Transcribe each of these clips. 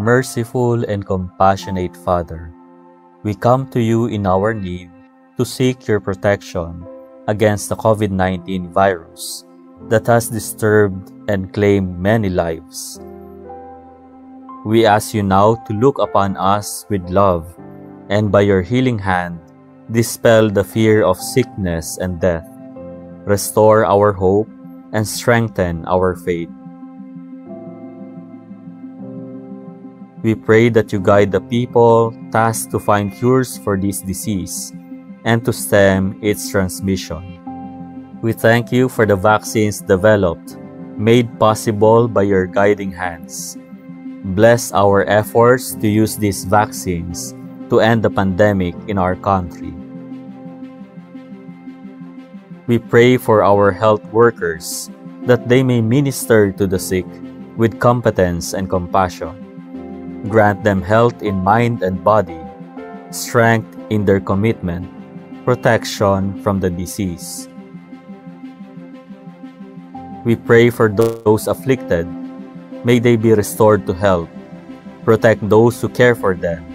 Merciful and compassionate Father, we come to you in our need to seek your protection against the COVID 19 virus that has disturbed and claimed many lives. We ask you now to look upon us with love and by your healing hand, dispel the fear of sickness and death, restore our hope, and strengthen our faith. We pray that you guide the people tasked to find cures for this disease and to stem its transmission. We thank you for the vaccines developed, made possible by your guiding hands. Bless our efforts to use these vaccines to end the pandemic in our country. We pray for our health workers that they may minister to the sick with competence and compassion. Grant them health in mind and body, strength in their commitment, protection from the disease. We pray for those afflicted. May they be restored to health. Protect those who care for them.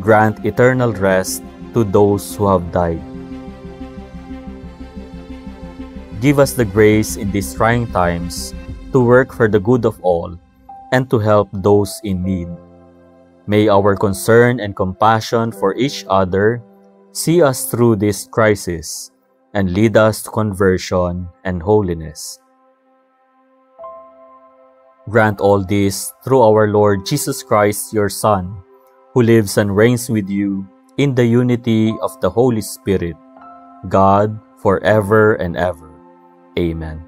Grant eternal rest to those who have died. Give us the grace in these trying times to work for the good of all and to help those in need. May our concern and compassion for each other see us through this crisis and lead us to conversion and holiness. Grant all this through our Lord Jesus Christ, your Son, who lives and reigns with you in the unity of the Holy Spirit, God, forever and ever. Amen.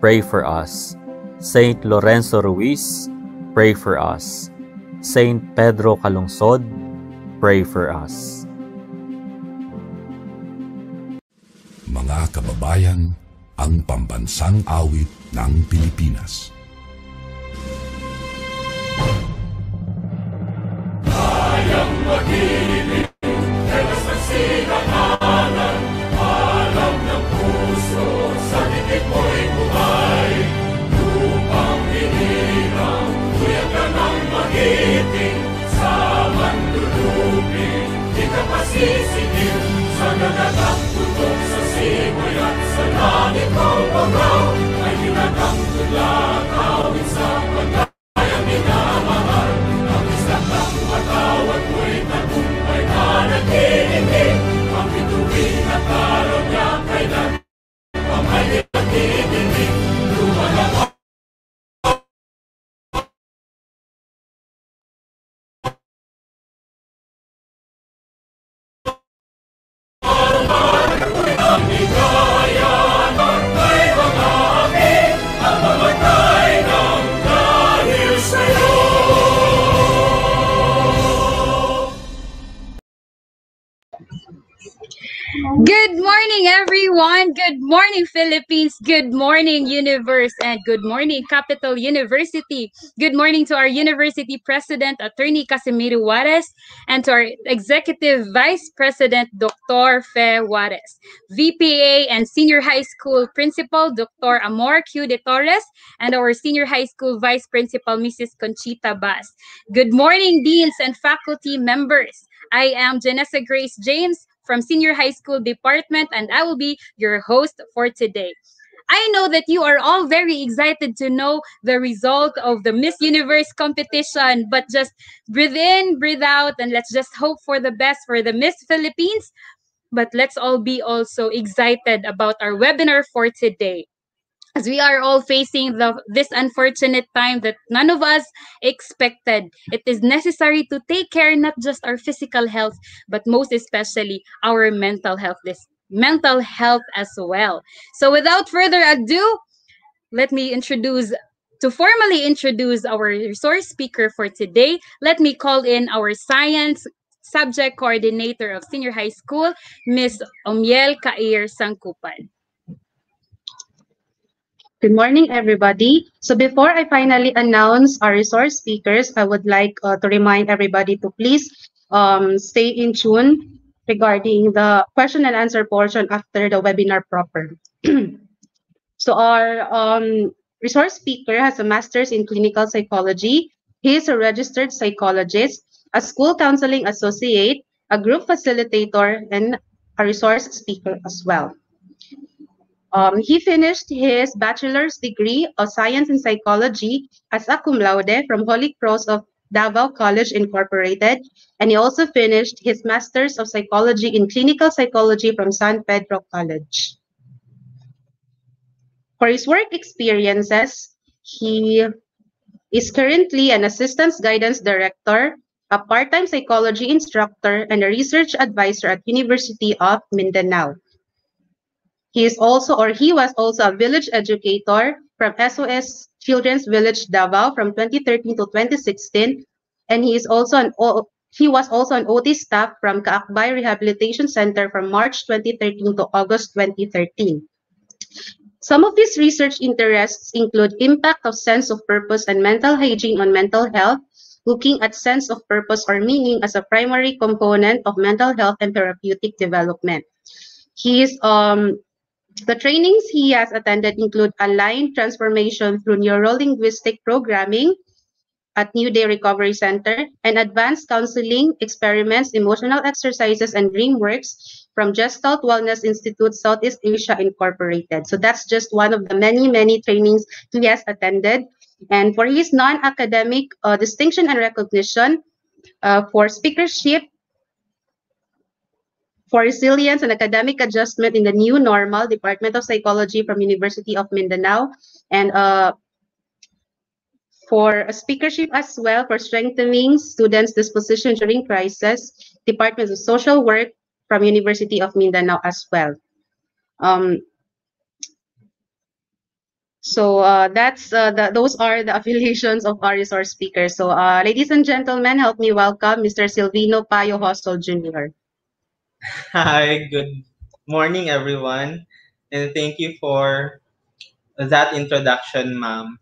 pray for us. Saint Lorenzo Ruiz, pray for us. Saint Pedro Calungsod, pray for us. mga kababayan, ang pambansang awit ng Pilipinas. Kayang mag-ibig, all around, I hear an Good morning, Philippines. Good morning, universe. And good morning, Capital University. Good morning to our university president, Attorney Casimiro Juarez, and to our executive vice president, Dr. Fe Juarez, VPA and senior high school principal, Dr. Amor Q. de Torres, and our senior high school vice principal, Mrs. Conchita Bas. Good morning, deans and faculty members. I am Janessa Grace James from Senior High School Department, and I will be your host for today. I know that you are all very excited to know the result of the Miss Universe competition, but just breathe in, breathe out, and let's just hope for the best for the Miss Philippines. But let's all be also excited about our webinar for today as we are all facing the this unfortunate time that none of us expected it is necessary to take care not just our physical health but most especially our mental health this mental health as well so without further ado let me introduce to formally introduce our resource speaker for today, let me call in our science subject coordinator of senior high school, Ms. Omiel Kair Sangkupan. Good morning, everybody. So before I finally announce our resource speakers, I would like uh, to remind everybody to please um, stay in tune regarding the question and answer portion after the webinar proper. so our um, resource speaker has a master's in clinical psychology. He is a registered psychologist, a school counseling associate, a group facilitator, and a resource speaker as well. Um, he finished his bachelor's degree of science in psychology as a cum laude from Holy Cross of Davao College Incorporated, and he also finished his master's of psychology in clinical psychology from San Pedro College. For his work experiences, he is currently an assistant guidance director, a part-time psychology instructor, and a research advisor at University of Mindanao. He is also, or he was also a village educator from SOS Children's Village Davao from 2013 to 2016, and he is also an he was also an OT staff from Kaakbay Rehabilitation Center from March 2013 to August 2013. Some of his research interests include impact of sense of purpose and mental hygiene on mental health, looking at sense of purpose or meaning as a primary component of mental health and therapeutic development. He is um, the trainings he has attended include aligned transformation through neuro-linguistic programming at New Day Recovery Center and advanced counseling experiments, emotional exercises, and dream works from Gestalt Wellness Institute Southeast Asia Incorporated. So that's just one of the many, many trainings he has attended. And for his non-academic uh, distinction and recognition, uh, for speakership for Resilience and Academic Adjustment in the New Normal, Department of Psychology from University of Mindanao, and uh, for a speakership as well for strengthening students' disposition during crisis, Department of Social Work from University of Mindanao as well. Um, so uh, that's uh, the, those are the affiliations of our resource speakers. So uh, ladies and gentlemen, help me welcome Mr. Silvino Payo Hostel Jr. Hi, good morning, everyone. And thank you for that introduction, ma'am.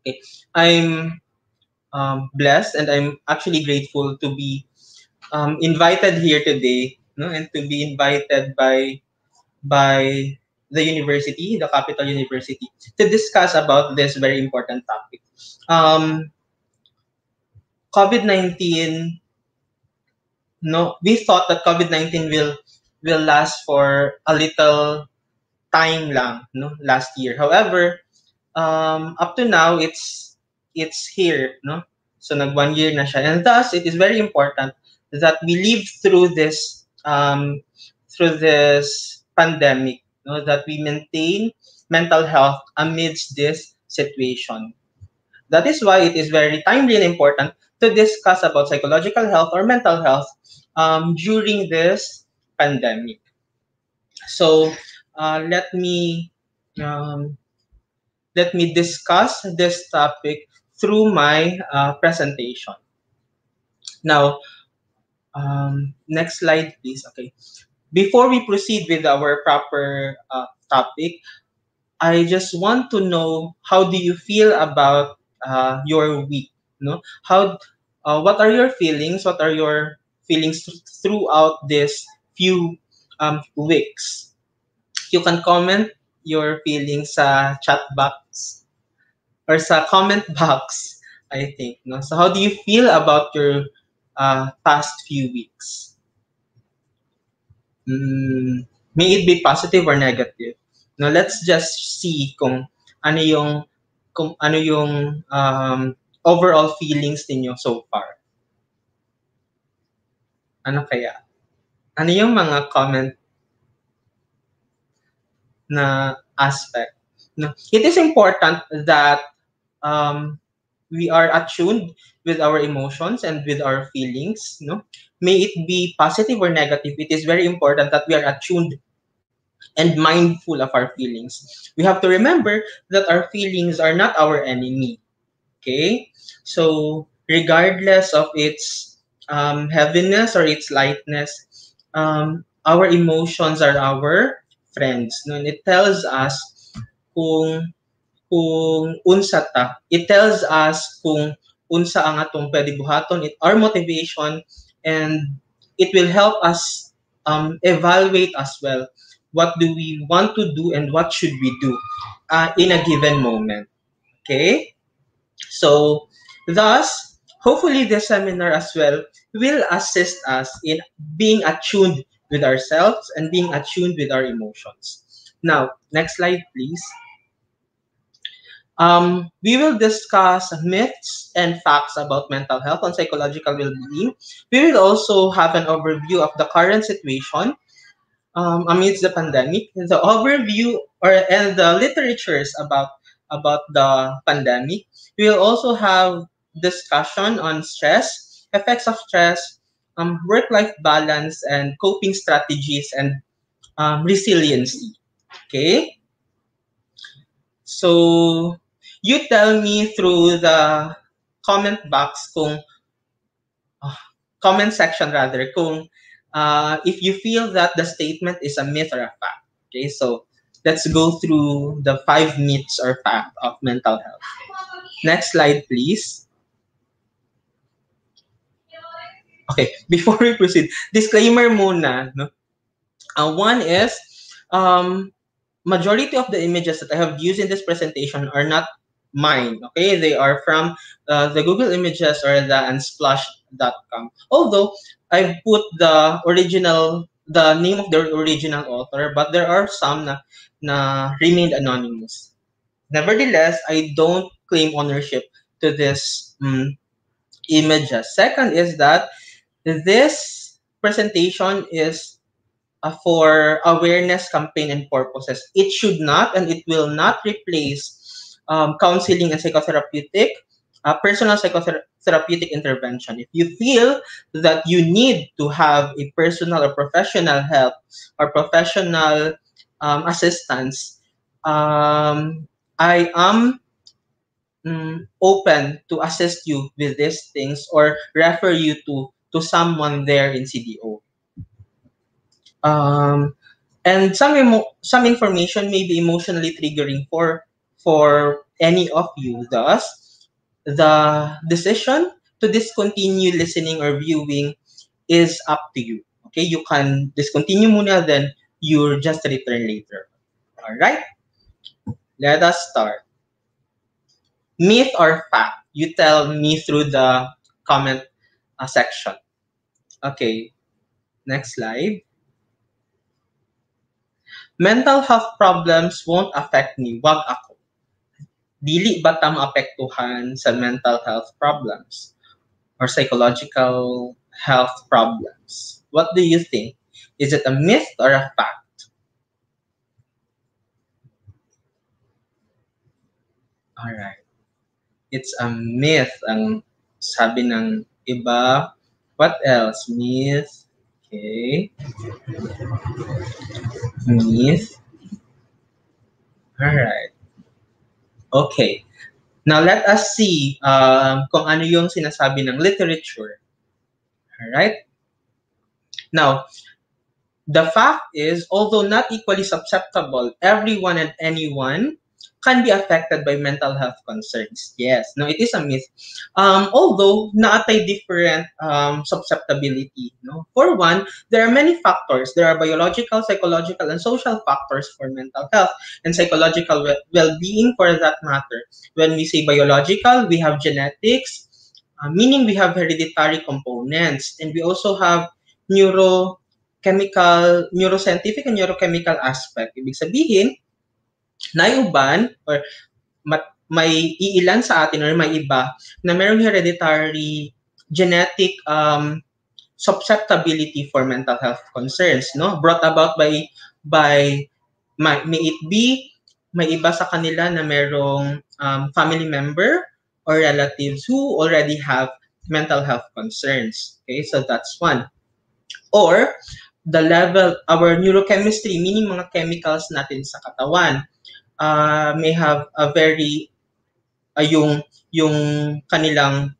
Okay, I'm um, blessed and I'm actually grateful to be um, invited here today no, and to be invited by by the university, the Capital University, to discuss about this very important topic. Um, COVID-19 no we thought that COVID-19 will will last for a little time lang no last year. However um, up to now it's it's here no. So nag one year na siya. And thus it is very important that we live through this um, through this pandemic no that we maintain mental health amidst this situation. That is why it is very timely and important to discuss about psychological health or mental health um, during this pandemic. So uh, let me um, let me discuss this topic through my uh, presentation. Now, um, next slide, please. Okay. Before we proceed with our proper uh, topic, I just want to know how do you feel about uh, your week? You No, how, uh, what are your feelings? What are your feelings th- throughout this few um, weeks. You can comment your feelings sa chat box or sa comment box, I think. No? So how do you feel about your uh, past few weeks? Mm, may it be positive or negative. Now let's just see kung ano yung kung ano yung um, overall feelings ninyo so far. Ano kaya? Ano yung mga comment na aspect? No? It is important that um, we are attuned with our emotions and with our feelings. No? May it be positive or negative, it is very important that we are attuned and mindful of our feelings. We have to remember that our feelings are not our enemy. Okay? So, regardless of its um, heaviness or its lightness, um, our emotions are our friends. No? And it tells us kung kung unsa ta. It tells us kung unsa ang atong pwede buhaton. It our motivation and it will help us um, evaluate as well what do we want to do and what should we do uh, in a given moment. Okay? So, thus, hopefully this seminar as well will assist us in being attuned with ourselves and being attuned with our emotions. Now, next slide, please. Um, we will discuss myths and facts about mental health and psychological well-being. We will also have an overview of the current situation um, amidst the pandemic, the overview or and the literatures about about the pandemic. We will also have discussion on stress, effects of stress, um, work-life balance, and coping strategies and um, resiliency. Okay. So you tell me through the comment box kung uh, comment section rather kung uh, if you feel that the statement is a myth or a fact. Okay, so let's go through the five myths or fact of mental health. Next slide, please. Okay, before we proceed, disclaimer muna. No? Uh, one is, um, majority of the images that I have used in this presentation are not mine. Okay, they are from uh, the Google Images or the Unsplash.com. Although I've put the original, the name of the original author, but there are some na, na remained anonymous. Nevertheless, I don't claim ownership to this um, images. Second is that this presentation is uh, for awareness campaign and purposes. It should not and it will not replace um, counseling and psychotherapeutic, uh, personal psychotherapeutic intervention. If you feel that you need to have a personal or professional help or professional um, assistance, um, I am um, open to assist you with these things or refer you to to someone there in CDO. Um, and some emo- some information may be emotionally triggering for for any of you. Thus, the decision to discontinue listening or viewing is up to you. Okay, you can discontinue muna, then you'll just return later. All right, let us start. Myth or fact? You tell me through the comment uh, section. Okay, next slide. Mental health problems won't affect me. Wag ako. dili ba ta maapektuhan sa mental health problems or psychological health problems? What do you think? Is it a myth or a fact? Alright. It's a myth ang sabi ng iba. What else? Myth. Okay. Myth. Alright. Okay. Now let us see uh, kung ano yung sinasabi ng literature. Alright? Now, the fact is, although not equally susceptible, everyone and anyone can be affected by mental health concerns. Yes, no, it is a myth. Um, although naatay different um, susceptibility. No? For one, there are many factors. There are biological, psychological, and social factors for mental health and psychological well-being for that matter. When we say biological, we have genetics, uh, meaning we have hereditary components, and we also have neurochemical, neuroscientific and neurochemical aspect. Ibig sabihin, naiuban or may iilan sa atin or may iba na mayroong hereditary genetic um, susceptibility for mental health concerns no? Brought about by by may, may it be may iba sa kanila na mayroong um, family member or relatives who already have mental health concerns okay? So that's one. Or the level, our neurochemistry, meaning mga chemicals natin sa katawan, uh, may have a very, uh, yung, yung kanilang,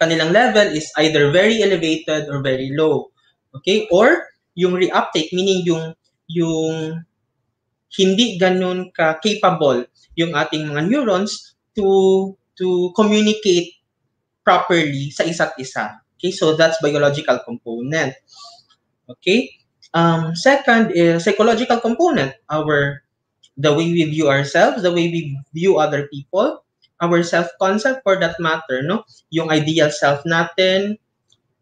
kanilang level is either very elevated or very low. Okay? Or, yung reuptake, meaning yung, yung hindi ganun ka-capable yung ating mga neurons to to communicate properly sa isa't isa. Okay, so that's biological component. Okay. Um, second is psychological component. Our the way we view ourselves, the way we view other people, our self-concept for that matter, no? Yung ideal self natin,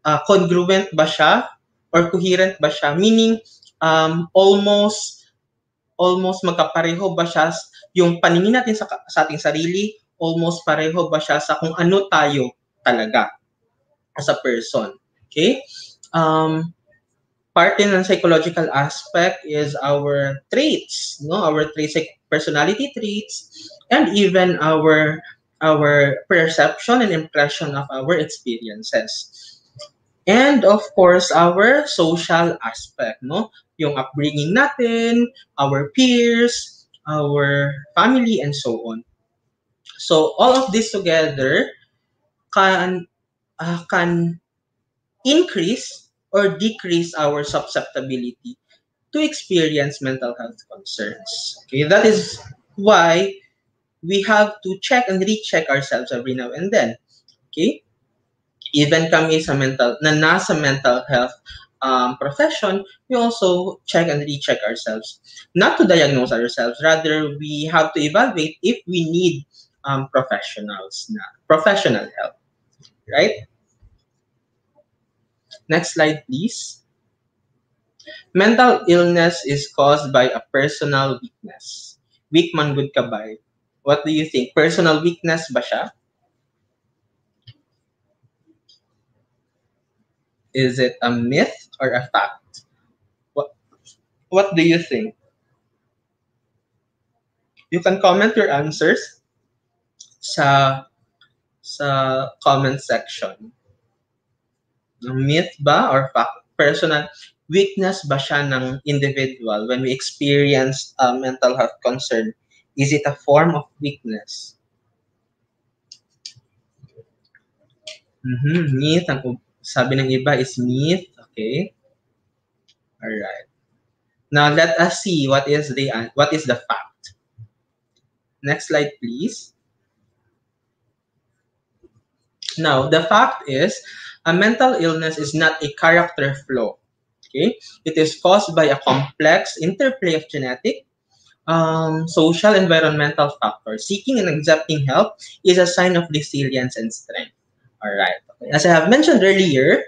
uh, congruent ba siya or coherent ba siya? Meaning, um, almost almost magkapareho ba siya yung paningin natin sa, sa ating sarili, almost pareho ba siya sa kung ano tayo talaga as a person. Okay? Um, part din ng psychological aspect is our traits, no? Our traits, like personality traits, and even our our perception and impression of our experiences. And of course, our social aspect, no? Yung upbringing natin, our peers, our family, and so on. So all of this together can uh, can increase or decrease our susceptibility to experience mental health concerns. Okay, that is why we have to check and recheck ourselves every now and then. Okay? Even kami sa mental, na nasa mental health um, profession, we also check and recheck ourselves. Not to diagnose ourselves, rather we have to evaluate if we need um, professionals na, professional help. Right? Next slide, please. Mental illness is caused by a personal weakness. Weak man good ka ba? What do you think? Personal weakness ba siya? Is it a myth or a fact? What, what do you think? You can comment your answers sa sa comment section myth ba or fact, personal weakness ba siya ng individual when we experience a mental health concern? Is it a form of weakness? Mm-hmm. Myth, ang sabi ng iba is myth. Okay. All right. Now let us see what is the what is the fact. Next slide, please. Now, the fact is a mental illness is not a character flaw. Okay, it is caused by a complex interplay of genetic, um, social, environmental factors. Seeking and accepting help is a sign of resilience and strength. All right. As I have mentioned earlier,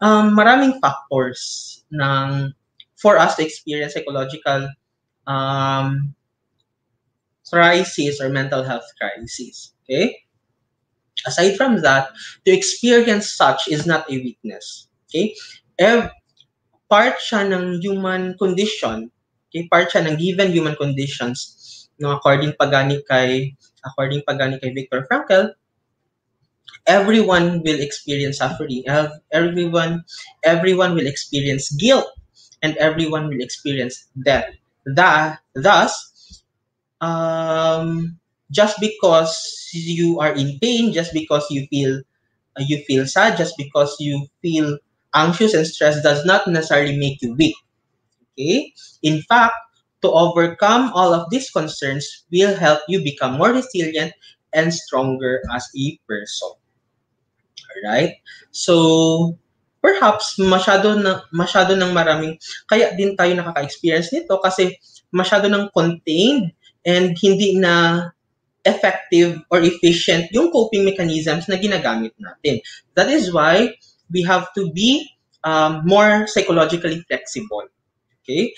um, maraming factors ng for us to experience psychological um, crisis or mental health crisis. Okay. Aside from that, to experience such is not a weakness. Okay? Ev part siya ng human condition. Okay? Part siya ng given human conditions. No, according pagani kay according pagani kay Viktor Frankl, everyone will experience suffering. Everyone everyone will experience guilt and everyone will experience death. That thus um just because you are in pain, just because you feel uh, you feel sad, just because you feel anxious and stressed does not necessarily make you weak. Okay? In fact, to overcome all of these concerns will help you become more resilient and stronger as a person. Alright? So, perhaps masyado na masyado ng maraming kaya din tayo nakaka-experience nito kasi masyado ng contained and hindi na effective or efficient yung coping mechanisms na ginagamit natin. That is why we have to be um, more psychologically flexible. Okay?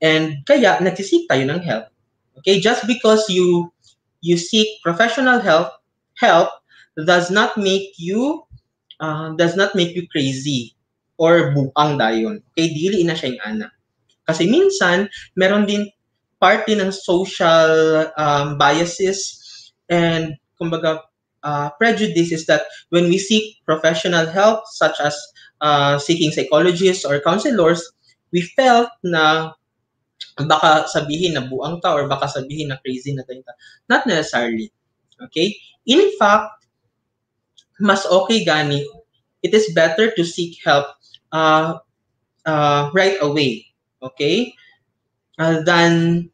And kaya nagsisik tayo ng help. Okay? Just because you you seek professional help help does not make you uh, does not make you crazy or buang dayon. Okay, dili na siya ana. Kasi minsan, meron din part din ng social um, biases and kumbaga uh, prejudice is that when we seek professional help, such as uh, seeking psychologists or counselors, we felt na baka sabihin na buang ka or baka sabihin na crazy na tayo. Not necessarily. Okay? In fact, mas okay gani, it is better to seek help uh, uh, right away. Okay? Uh, than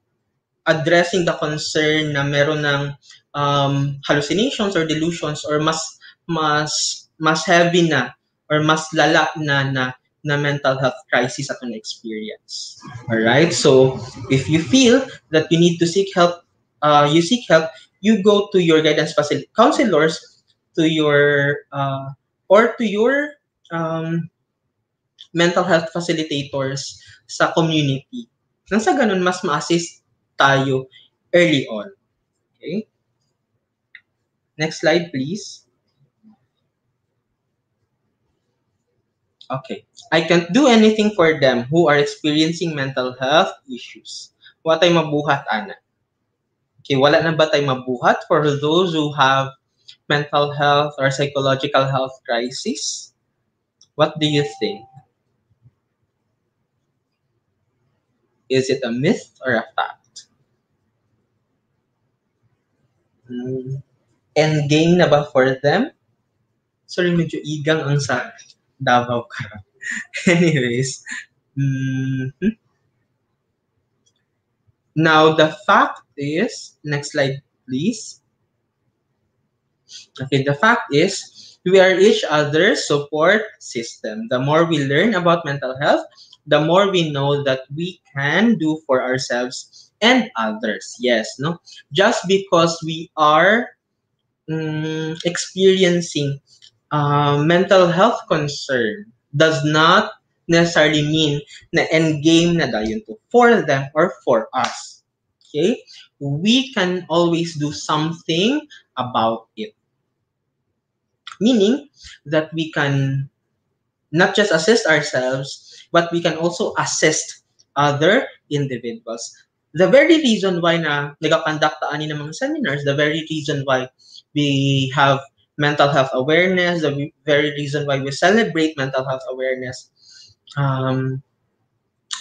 addressing the concern na meron ng um, hallucinations or delusions or mas mas mas heavy na or mas lala na na na mental health crisis atong experience. All right? So, if you feel that you need to seek help, uh, you seek help, you go to your guidance counselors, to your uh, or to your um, mental health facilitators sa community. Nang sa ganun, mas ma-assist tayo early on. Okay? Next slide, please. Okay. I can't do anything for them who are experiencing mental health issues. Wa tay mabuhat, ana. Okay, wala na ba tay mabuhat for those who have mental health or psychological health crisis? What do you think? Is it a myth or a fact? Hmm. Endgame na ba for them? Sorry, medyo igang ang sa Davao ka. Anyways, mm, now the fact is, next slide please. Okay, the fact is, we are each other's support system. The more we learn about mental health, the more we know that we can do for ourselves and others. Yes, no? Just because we are um, experiencing uh, mental health concern does not necessarily mean na end game na to for them or for us. Okay? We can always do something about it. Meaning that we can not just assist ourselves, but we can also assist other individuals. The very reason why na nagakonduct ani ng mga seminars, the very reason why we have mental health awareness, the very reason why we celebrate mental health awareness um,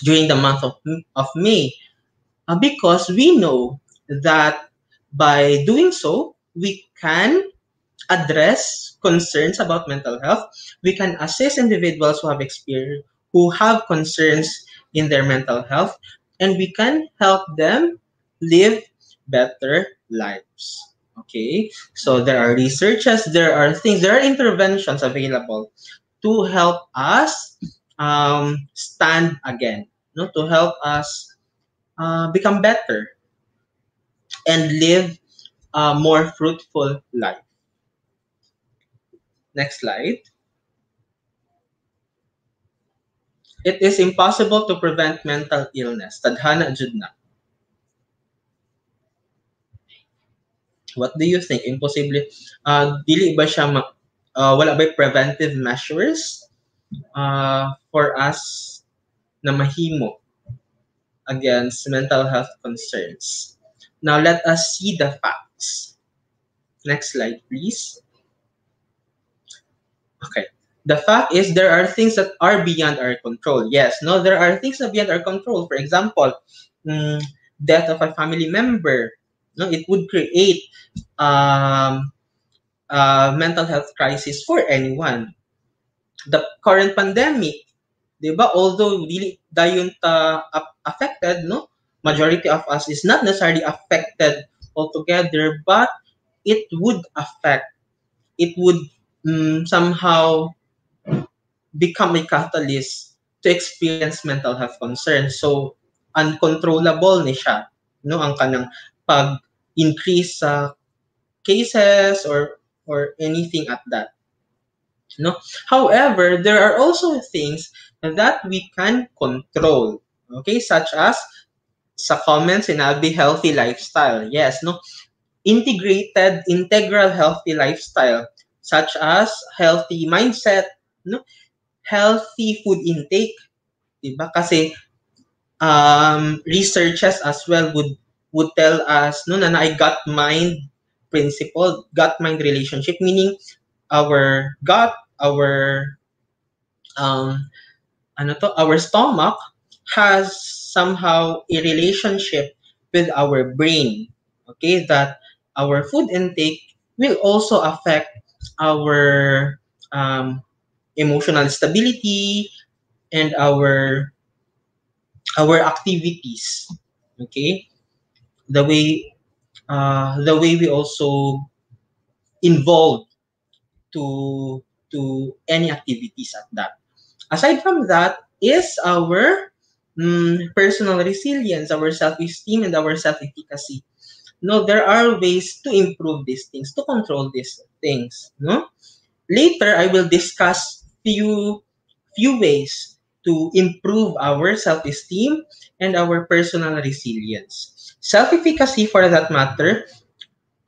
during the month of, of May. Uh, because we know that by doing so, we can address concerns about mental health. We can assist individuals who have experience, who have concerns in their mental health, and we can help them live better lives. Okay, so there are researches, there are things, there are interventions available to help us um, stand again, no, to help us uh, become better and live a more fruitful life. Next slide. It is impossible to prevent mental illness. Tadhana jud na. What do you think? Impossible. Uh, dili ba siya ma- uh, wala ba preventive measures uh, for us na mahimo against mental health concerns. Now let us see the facts. Next slide, please. Okay. The fact is there are things that are beyond our control. Yes, no, there are things that beyond our control. For example, mm, death of a family member. No, it would create um, uh, mental health crisis for anyone. The current pandemic, di ba? Although really dayon ta affected, no? Majority of us is not necessarily affected altogether, but it would affect. It would um, somehow become a catalyst to experience mental health concerns. So, uncontrollable ni siya, no? Ang kanang pag-increase sa cases or or anything at that. No? However, there are also things that we can control. Okay, such as sa comments sinabi healthy lifestyle. Yes, no? Integrated, integral healthy lifestyle such as healthy mindset, no? Healthy food intake, ba? Kasi um, researchers as well would would tell us no na I gut mind principle, gut-mind relationship, meaning our gut, our um, ano to, our stomach has somehow a relationship with our brain. Okay, that our food intake will also affect our um, emotional stability and our our activities. Okay, the way uh, the way we also involve to to any activities at that. Aside from that is our mm, personal resilience, our self-esteem, and our self-efficacy. No, there are ways to improve these things, to control these things. No, later I will discuss few few ways to improve our self-esteem and our personal resilience. Self-efficacy, for that matter,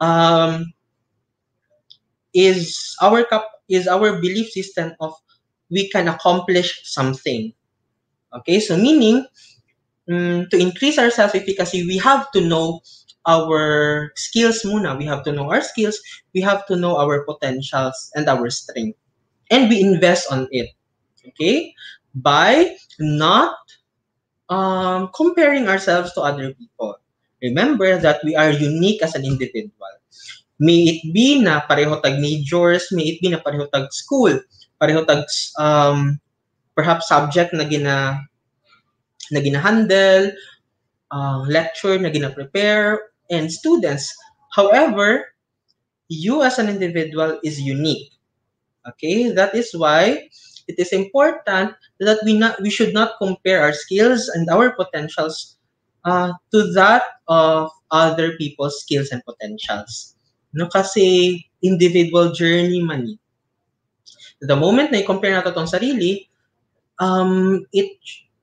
um, is our is our belief system of we can accomplish something. Okay, so meaning um, to increase our self-efficacy, we have to know our skills muna. We have to know our skills. We have to know our potentials and our strength. And we invest on it. Okay? By not um, comparing ourselves to other people. Remember that we are unique as an individual. May it be na pareho tag majors, may it be na pareho tag school, pareho tag um, perhaps subject na gina na gina-handle, uh, lecture na gina-prepare, and students. However, you as an individual is unique. Okay, that is why it is important that we not we should not compare our skills and our potentials uh, to that of other people's skills and potentials. No, kasi individual journey man eh. The moment na i-compare natin itong sarili, um, it,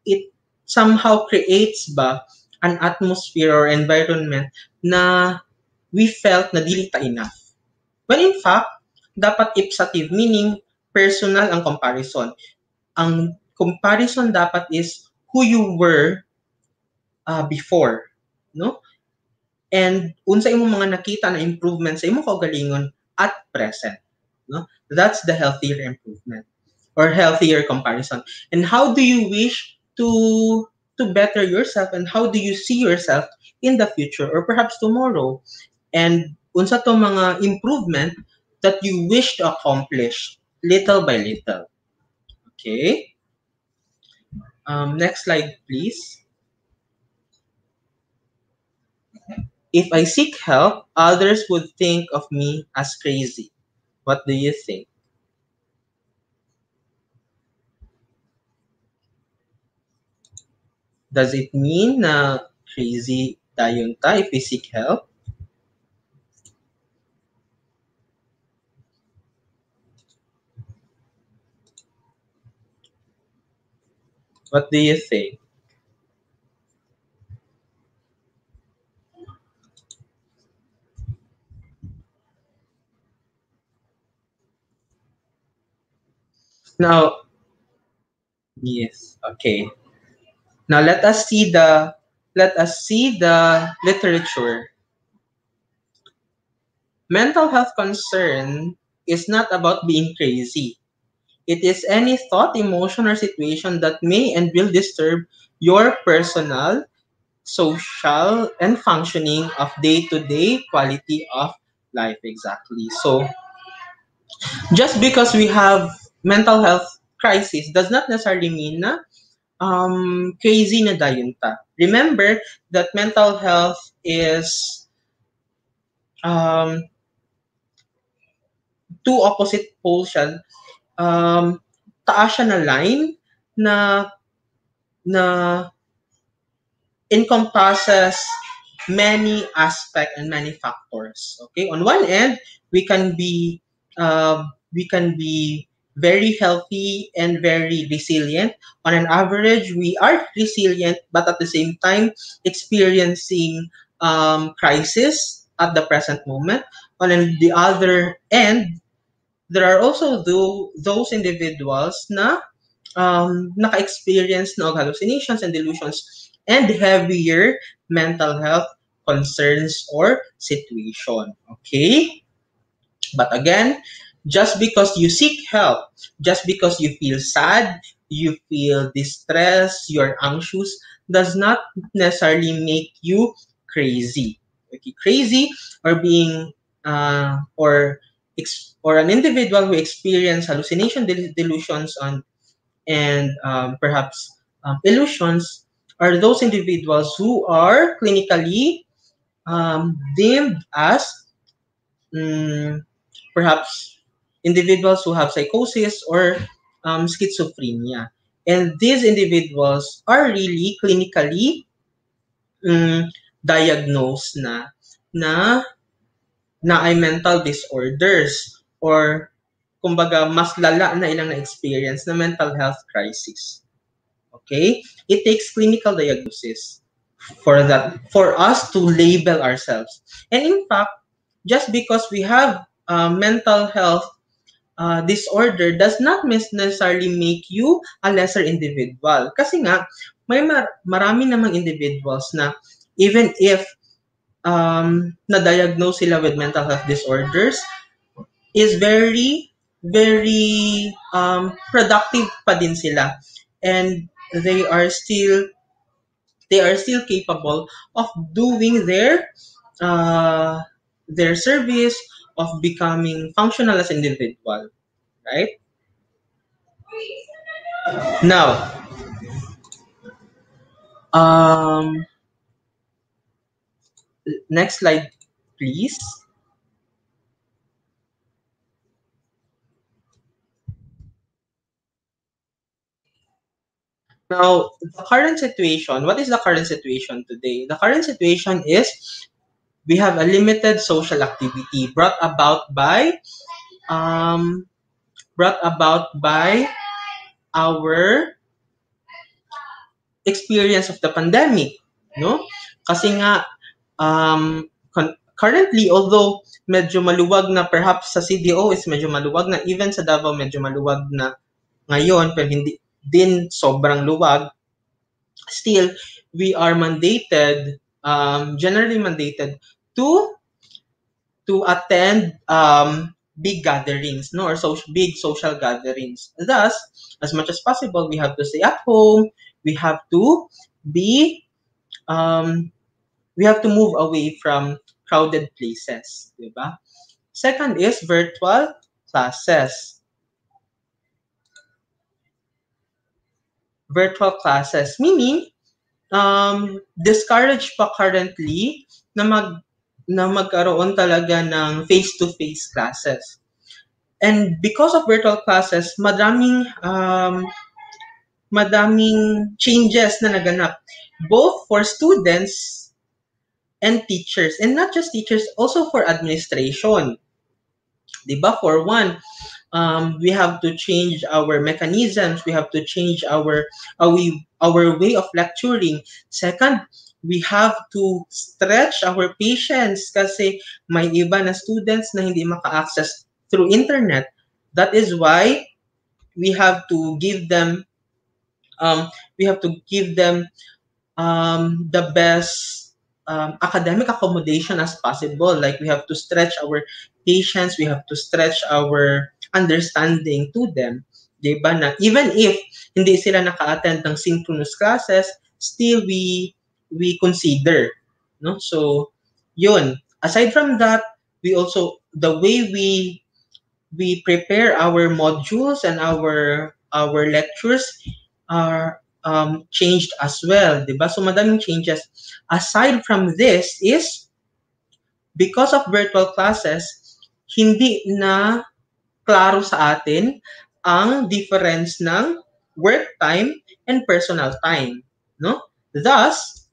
it somehow creates ba an atmosphere or environment na we felt na dili ta enough. When in fact, dapat ipsative, meaning personal ang comparison. Ang comparison dapat is who you were uh, before, no? And unsa imong mga nakita na improvement sa imong kaugalingon at present, no? That's the healthier improvement or healthier comparison. And how do you wish to to better yourself and how do you see yourself in the future or perhaps tomorrow? And unsa to mga improvement that you wish to accomplish little by little. Okay? Um, next slide, please. If I seek help, others would think of me as crazy. What do you think? Does it mean na crazy tayo ta if we seek help? What do you think? Now, yes, okay. Now let us see the let us see the literature. Mental health concern is not about being crazy. It is any thought, emotion, or situation that may and will disturb your personal, social, and functioning of day-to-day quality of life. Exactly. So, just because we have mental health crisis does not necessarily mean na um, crazy na dayon ta. Remember that mental health is um, two opposite poles. Um, taas siya na line na na encompasses many aspect and many factors. Okay, on one end, we can be uh, we can be very healthy and very resilient. On an average, we are resilient, but at the same time, experiencing um, crisis at the present moment. On the other end, there are also do, those individuals na um, naka-experience ng hallucinations and delusions and heavier mental health concerns or situation. Okay? But again, just because you seek help, just because you feel sad, you feel distressed, you're anxious, does not necessarily make you crazy. Okay, crazy or being uh, or or an individual who experience hallucination del- delusions on and um, perhaps um, illusions are those individuals who are clinically um, deemed as um, perhaps individuals who have psychosis or um, schizophrenia. And these individuals are really clinically um, diagnosed na na na ay mental disorders or kumbaga mas lala na ilang na-experience na mental health crisis. Okay? It takes clinical diagnosis for that for us to label ourselves. And in fact, just because we have uh, mental health uh, disorder does not necessarily make you a lesser individual. Kasi nga, may mar- marami namang individuals na even if um, na-diagnose sila with mental health disorders, is very, very um, productive pa din sila. And they are still they are still capable of doing their uh, their service of becoming functional as individual right now um next slide please Now, the current situation, what is the current situation today? The current situation is we have a limited social activity brought about by um, brought about by our experience of the pandemic, no? Kasi nga um, currently although medyo maluwag na perhaps sa CDO is medyo maluwag na even sa Davao medyo maluwag na ngayon pero hindi din sobrang luwag, still, we are mandated, um, generally mandated to to attend um, big gatherings, no, or social, big social gatherings. Thus, as much as possible, we have to stay at home. We have to be, um, we have to move away from crowded places, diba? Second is virtual classes. virtual classes. Meaning, um, discouraged pa currently na mag na magkaroon talaga ng face-to-face classes. And because of virtual classes, madaming um, madaming changes na naganap both for students and teachers and not just teachers also for administration. 'Di ba? For one, um, we have to change our mechanisms we have to change our our, we, our way of lecturing second we have to stretch our patience kasi may iba na students na hindi maka-access through internet that is why we have to give them um, we have to give them um, the best um, academic accommodation as possible like we have to stretch our patience we have to stretch our understanding to them, di ba, na even if hindi sila naka-attend ng synchronous classes, still we we consider, no? So, yun. Aside from that, we also the way we we prepare our modules and our our lectures are um, changed as well, di ba? So, madaming changes. Aside from this is because of virtual classes, hindi na klaro sa atin ang difference ng work time and personal time, no? Thus,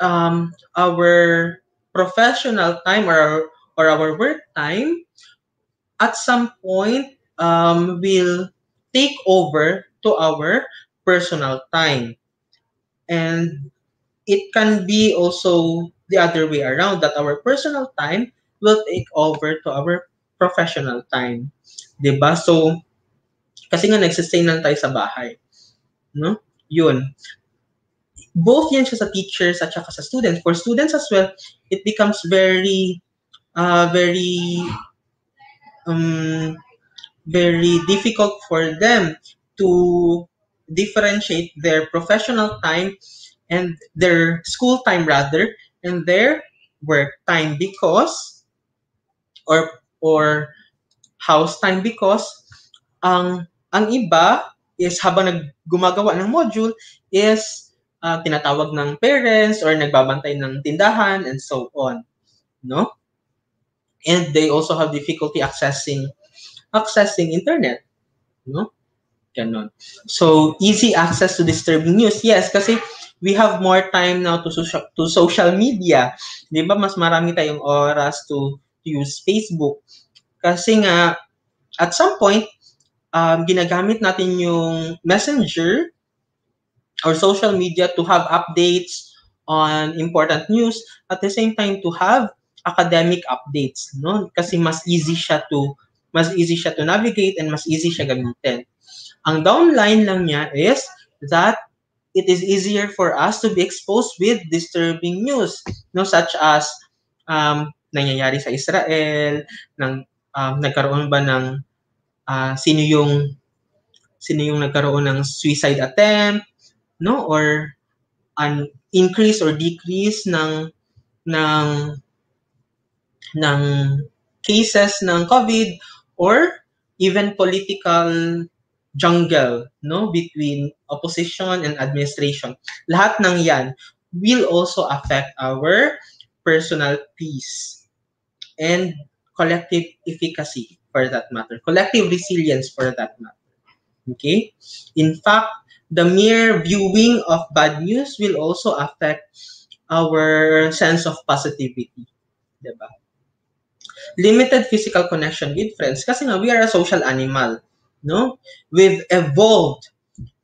um, our professional time or or our work time at some point um, will take over to our personal time. And it can be also the other way around that our personal time will take over to our professional time. ba? So kasi nga nagsistay lang tayo sa bahay. No? 'Yun. both yan siya sa teachers at saka sa students. For students as well, it becomes very, uh, very, um, very difficult for them to differentiate their professional time and their school time rather and their work time because or or house time because ang ang iba is habang nag gumagawa ng module is uh, tinatawag ng parents or nagbabantay ng tindahan and so on no? And they also have difficulty accessing accessing internet no Ganon. So, easy access to disturbing news. Yes, kasi we have more time now to social, to social media. Di ba? Mas marami tayong oras to, to use Facebook. Kasi nga, at some point, um, ginagamit natin yung messenger or social media to have updates on important news at the same time to have academic updates no kasi mas easy siya to mas easy siya to navigate and mas easy siya gamitin ang downline lang niya is that it is easier for us to be exposed with disturbing news, no such as um, nangyayari sa Israel, ng um, nagkaroon ba ng uh, sino yung sino yung nagkaroon ng suicide attempt, no or an increase or decrease ng ng ng cases ng COVID or even political jungle no? Between opposition and administration. Lahat ng yan will also affect our personal peace and collective efficacy for that matter. Collective resilience for that matter. Okay? In fact the mere viewing of bad news will also affect our sense of positivity diba? Limited physical connection with friends. Kasi nga we are a social animal no? We've evolved,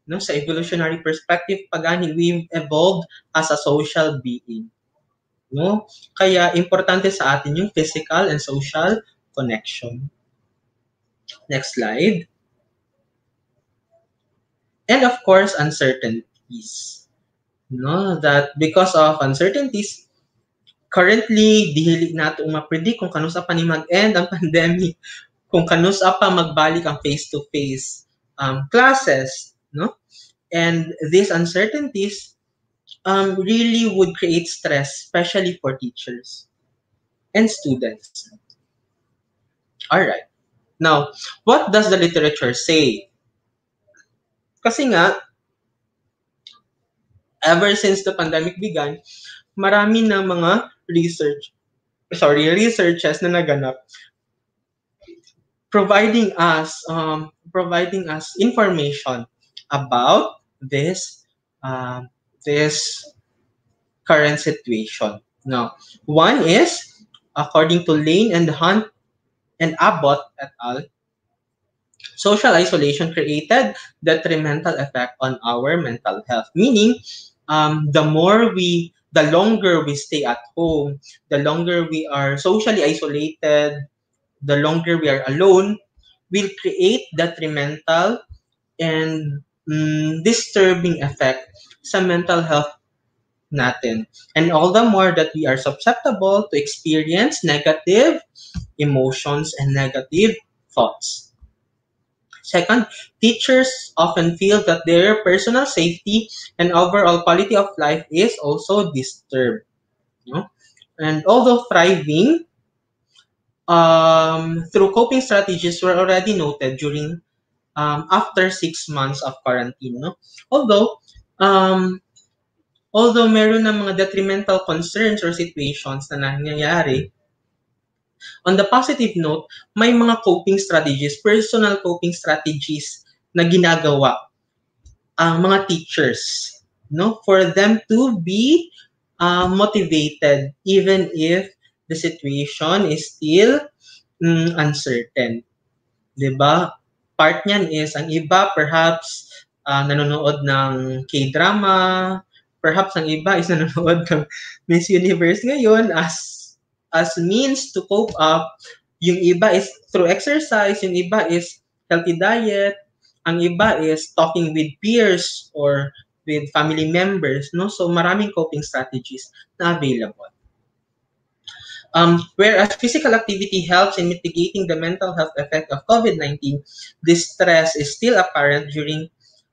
no? Sa evolutionary perspective, pagani, we've evolved as a social being. No? Kaya importante sa atin yung physical and social connection. Next slide. And of course, uncertainties. No, that because of uncertainties, currently, dihili nato ma-predict kung kano sa pa ni mag-end ang pandemic kung kanusa pa magbalik ang face-to-face um, classes, no? And these uncertainties um, really would create stress, especially for teachers and students. All right. Now, what does the literature say? Kasi nga, ever since the pandemic began, marami na mga research, sorry, researches na naganap providing us um, providing us information about this uh, this current situation. Now, one is according to Lane and Hunt and Abbott et al. Social isolation created detrimental effect on our mental health. Meaning, um, the more we, the longer we stay at home, the longer we are socially isolated, the longer we are alone, will create detrimental and mm, disturbing effect sa mental health natin. And all the more that we are susceptible to experience negative emotions and negative thoughts. Second, teachers often feel that their personal safety and overall quality of life is also disturbed. You know? And although thriving um, through coping strategies were already noted during um, after six months of quarantine. No? Although, um, although meron ng mga detrimental concerns or situations na nangyayari, on the positive note, may mga coping strategies, personal coping strategies na ginagawa ang mga teachers no for them to be uh, motivated even if the situation is still mm, uncertain. 'Di ba? Part niyan is ang iba perhaps uh, nanonood ng K-drama, perhaps ang iba is nanonood ng Miss Universe ngayon as as means to cope up. Yung iba is through exercise, yung iba is healthy diet, ang iba is talking with peers or with family members, no? So maraming coping strategies na available. Um, whereas physical activity helps in mitigating the mental health effect of COVID-19, this stress is still apparent during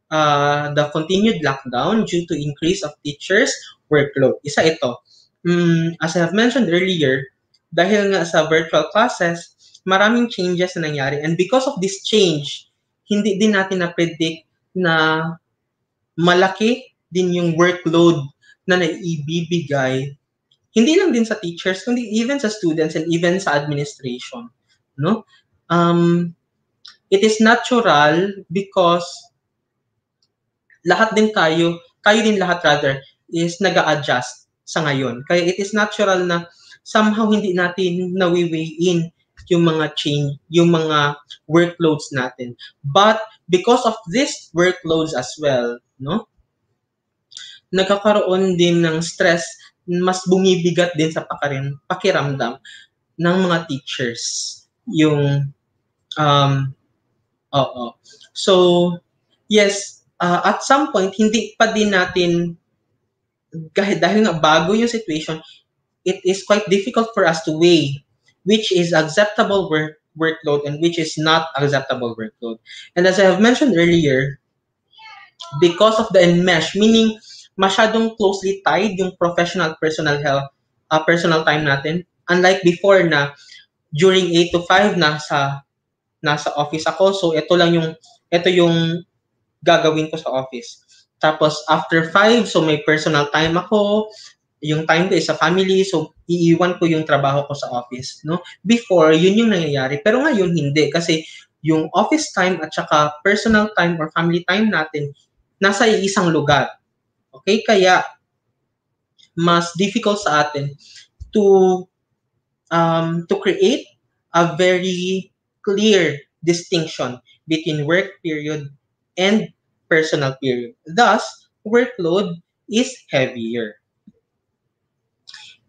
uh, the continued lockdown due to increase of teachers' workload. Isa ito. Mm, as I have mentioned earlier, dahil nga sa virtual classes, maraming changes na nangyari. And because of this change, hindi din natin na-predict na malaki din yung workload na naibibigay hindi lang din sa teachers kundi even sa students and even sa administration no um it is natural because lahat din tayo tayo din lahat rather is nag-a-adjust sa ngayon kaya it is natural na somehow hindi natin nawi-weigh in yung mga change, yung mga workloads natin. But because of these workloads as well, no? Nagkakaroon din ng stress mas bumibigat din sa pakarin, pakiramdam ng mga teachers yung um oo. So yes, uh, at some point hindi pa din natin kahit dahil nga bago yung situation, it is quite difficult for us to weigh which is acceptable work workload and which is not acceptable workload. And as I have mentioned earlier, because of the enmesh, meaning masyadong closely tied yung professional personal health uh, personal time natin. Unlike before na during 8 to 5 nasa nasa office ako. So ito lang yung ito yung gagawin ko sa office. Tapos after 5 so may personal time ako. Yung time ko is sa family. So iiwan ko yung trabaho ko sa office no? Before yun yung nangyayari. Pero ngayon hindi. Kasi yung office time at saka personal time or family time natin nasa isang lugar Okay? Kaya, mas difficult sa atin to um, to create a very clear distinction between work period and personal period. Thus, workload is heavier.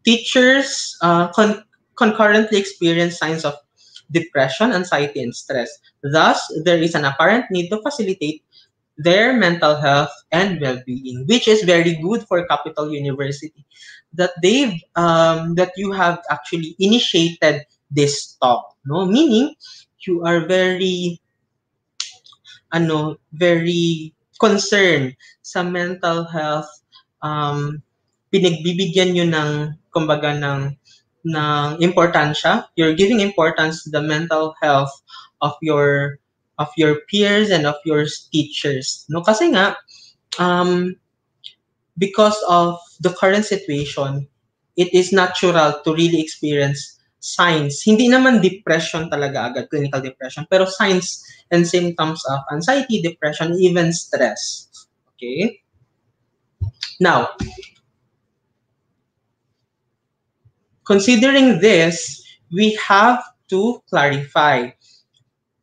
Teachers uh, con- concurrently experience signs of depression, anxiety, and stress. Thus, there is an apparent need to facilitate their mental health and well-being, which is very good for Capital University. That they've um, that you have actually initiated this talk, no? Meaning you are very ano, very concerned sa mental health um, pinagbibigyan nyo ng kumbaga ng ng importansya you're giving importance to the mental health of your of your peers and of your teachers. No? Kasi nga, um, because of the current situation, it is natural to really experience signs. Hindi naman depression talaga agad, clinical depression, pero signs and symptoms of anxiety, depression, even stress. Okay? Now, considering this, we have to clarify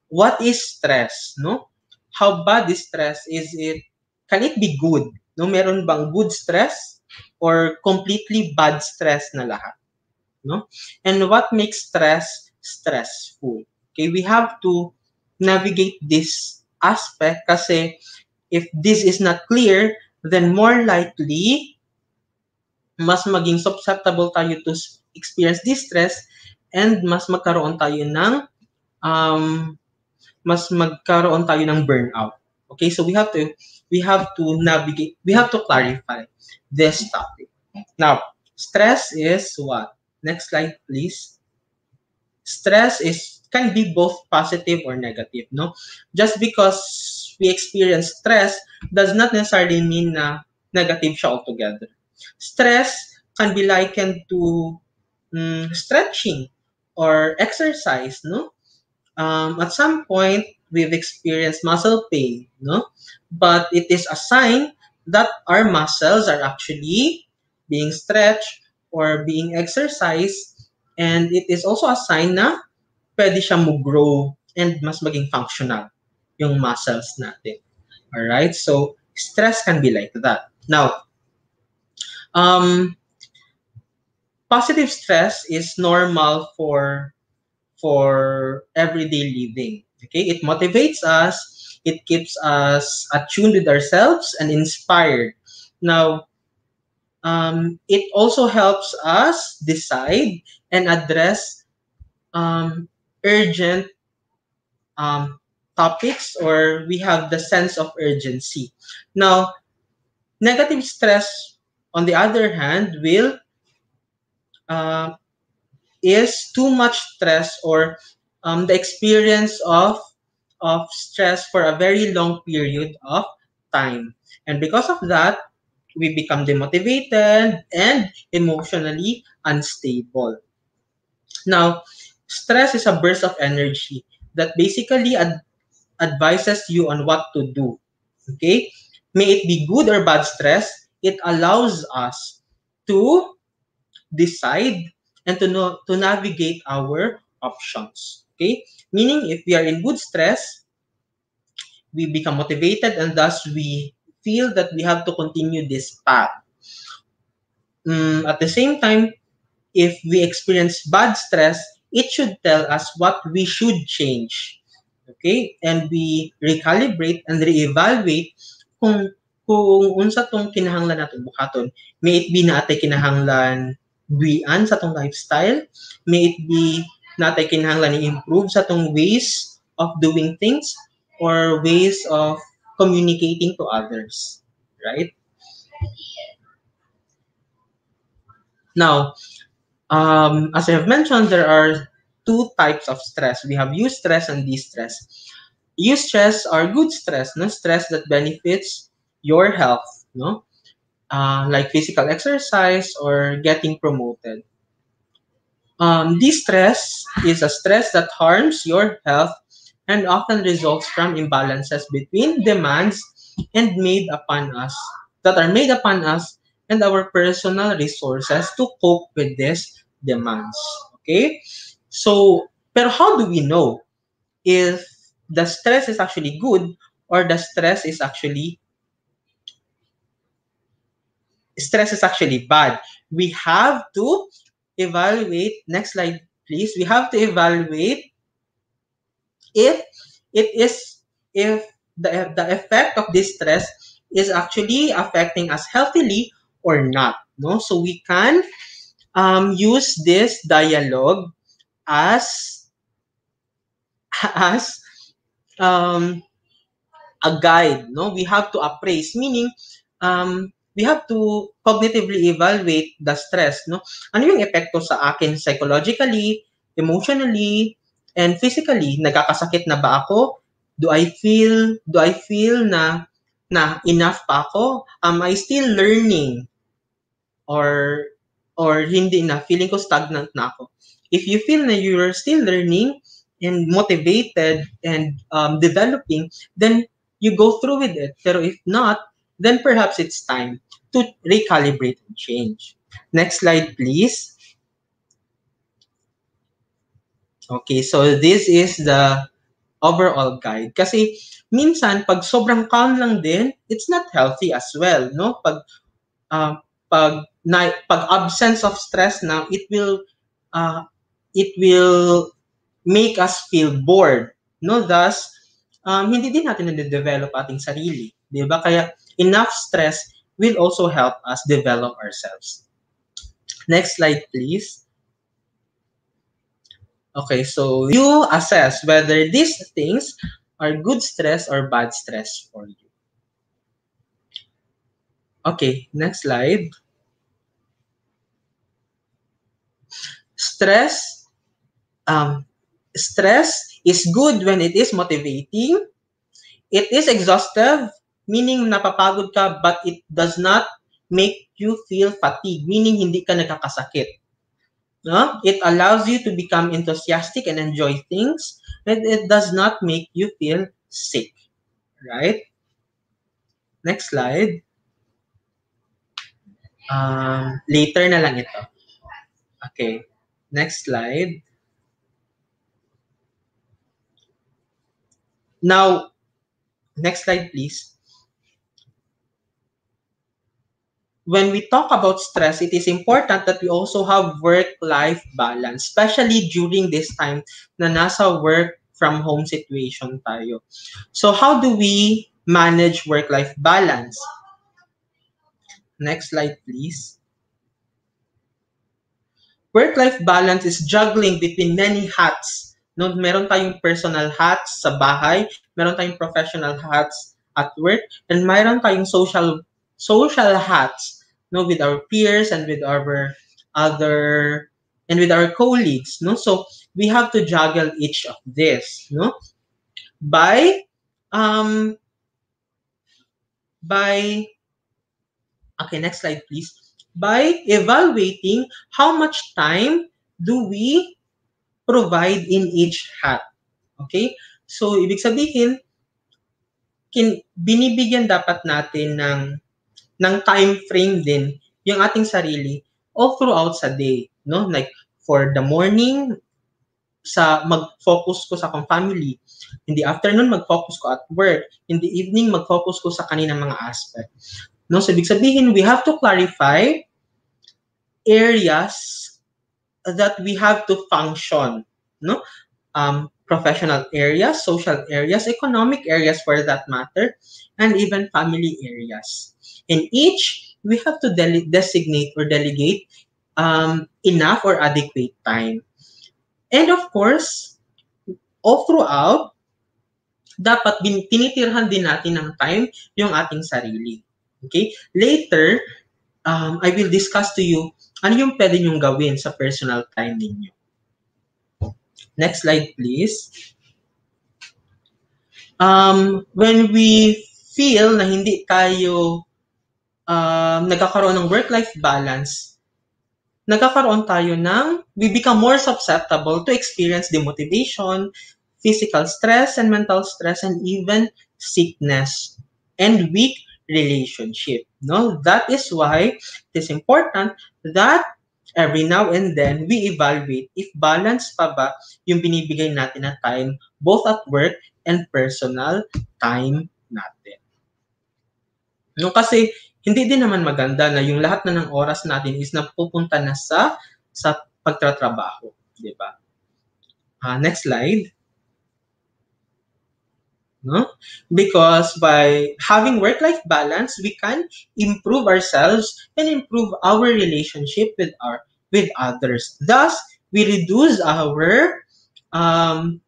what is stress, no? How bad is stress? Is it, can it be good? No, meron bang good stress or completely bad stress na lahat? No? And what makes stress stressful? Okay, we have to navigate this aspect kasi if this is not clear, then more likely mas maging susceptible tayo to experience distress and mas magkaroon tayo ng um, mas magkaroon tayo ng burnout. Okay, so we have to we have to navigate, we have to clarify this topic. Now, stress is what? Next slide, please. Stress is can be both positive or negative, no? Just because we experience stress does not necessarily mean na negative siya altogether. Stress can be likened to um, stretching or exercise, no? Um, at some point we've experienced muscle pain, no? But it is a sign that our muscles are actually being stretched or being exercised and it is also a sign na pwede siya grow and mas maging functional yung muscles natin. All right? So, stress can be like that. Now, um, positive stress is normal for for everyday living. Okay, it motivates us, It keeps us attuned with ourselves and inspired. Now, um, it also helps us decide and address um, urgent um, topics or we have the sense of urgency. Now, negative stress, on the other hand, will uh, is too much stress or um, the experience of of stress for a very long period of time. And because of that, we become demotivated and emotionally unstable. Now, stress is a burst of energy that basically ad- advises you on what to do. Okay? May it be good or bad stress, it allows us to decide and to know to navigate our options. Okay? Meaning if we are in good stress, we become motivated and thus we feel that we have to continue this path. Mm, at the same time, if we experience bad stress, it should tell us what we should change. Okay? And we recalibrate and reevaluate kung kung unsa tong kinahanglan naton buhaton. May it be na atay kinahanglan buian sa tong lifestyle, may it be natay kinahanglan i-improve sa tong ways of doing things or ways of communicating to others, right? Now, um, as I have mentioned, there are two types of stress. We have use stress and distress. stress are good stress, no stress that benefits your health, no, uh, like physical exercise or getting promoted. Um, distress is a stress that harms your health and often results from imbalances between demands and made upon us that are made upon us and our personal resources to cope with these demands. Okay? So, pero how do we know if the stress is actually good or the stress is actually stress is actually bad? We have to evaluate, next slide please, we have to evaluate if it is, if the, the effect of this stress is actually affecting us healthily or not. No? So we can um, use this dialogue as as um, a guide. No, we have to appraise, meaning um, we have to cognitively evaluate the stress. No, ano yung epekto sa akin psychologically, emotionally, and physically? Nagkakasakit na ba ako? Do I feel do I feel na na enough pa ako? Am I still learning? Or or hindi na feeling ko stagnant na ako. If you feel na you're still learning and motivated and um, developing, then you go through with it. Pero if not, then perhaps it's time to recalibrate and change. Next slide, please. Okay, so this is the overall guide. Kasi minsan, pag sobrang calm lang din, it's not healthy as well, no? Pag, uh, pag, na, pag absence of stress na, it will, uh, it will make us feel bored, no? Thus, um, hindi din natin na-develop ating sarili, di ba? Kaya, enough stress will also help us develop ourselves. Next slide, please. Okay, so you assess whether these things are good stress or bad stress for you. Okay, next slide. Stress. Um, stress is good when it is motivating. It is exhaustive, meaning napapagod ka, but it does not make you feel fatigue, meaning hindi ka nagkakasakit. No? It allows you to become enthusiastic and enjoy things, but it does not make you feel sick. Right? Next slide. Um, later na lang ito. Okay. Next slide. Now, next slide, please. When we talk about stress, it is important that we also have work-life balance, especially during this time na nasa work from home situation tayo. So how do we manage work-life balance? Next slide, please. Work-life balance is juggling between many hats. No, meron tayong personal hats sa bahay, meron tayong professional hats at work, and meron tayong social social hats no with our peers and with our other and with our colleagues no? So we have to juggle each of this no? By um by okay next slide please. By evaluating how much time do we provide in each hat okay? So ibig sabihin kin, binibigyan dapat natin ng ng time frame din yung ating sarili all throughout sa day no like for the morning sa mag-focus ko sa akong family. In the afternoon, mag-focus ko at work. In the evening, mag-focus ko sa kaninang mga aspect. No, so ibig sabihin, we have to clarify areas that we have to function. No, um, professional areas, social areas, economic areas for that matter, and even family areas. In each, we have to de- designate or delegate um, enough or adequate time. And of course, all throughout, dapat bin, tinitirhan din natin ng time yung ating sarili. Okay? Later, um, I will discuss to you ano yung pwede nyong gawin sa personal time ninyo. Next slide, please. Um, when we feel na hindi tayo um, nagkakaroon ng work-life balance, nagkakaroon tayo ng, we become more susceptible to experience demotivation, physical stress and mental stress, and even sickness and weak relationship. No, that is why it is important that every now and then we evaluate if balance pa ba yung binibigay natin na time both at work and personal time natin. No, kasi hindi din naman maganda na yung lahat na ng oras natin is napupunta na sa sa pagtatrabaho, di ba? Uh, next slide. No? Because by having work-life balance, we can improve ourselves and improve our relationship with our with others. Thus, we reduce our um,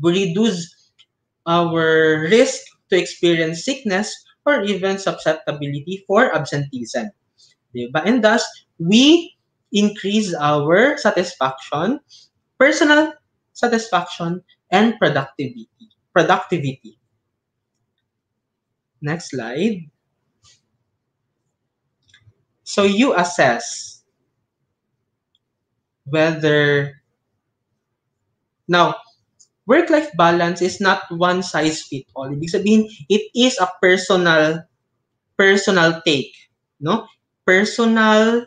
we reduce our risk to experience sickness or even susceptibility for absenteeism. Diba? And thus, we increase our satisfaction, personal satisfaction, and productivity. Productivity. Next slide. So you assess whether now work-life balance is not one size fit all. Ibig sabihin, it is a personal personal take, no? Personal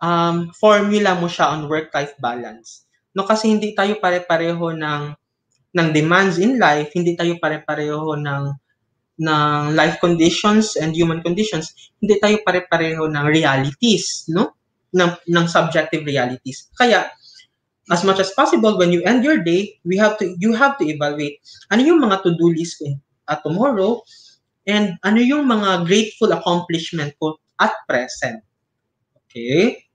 um, formula mo siya on work-life balance. No kasi hindi tayo pare-pareho ng ng demands in life, hindi tayo pare-pareho ng ng life conditions and human conditions, hindi tayo pare-pareho ng realities, no? Ng ng subjective realities. Kaya as much as possible when you end your day we have to you have to evaluate ano yung mga to-do list ko at tomorrow and ano yung mga grateful accomplishment ko at present. Okay?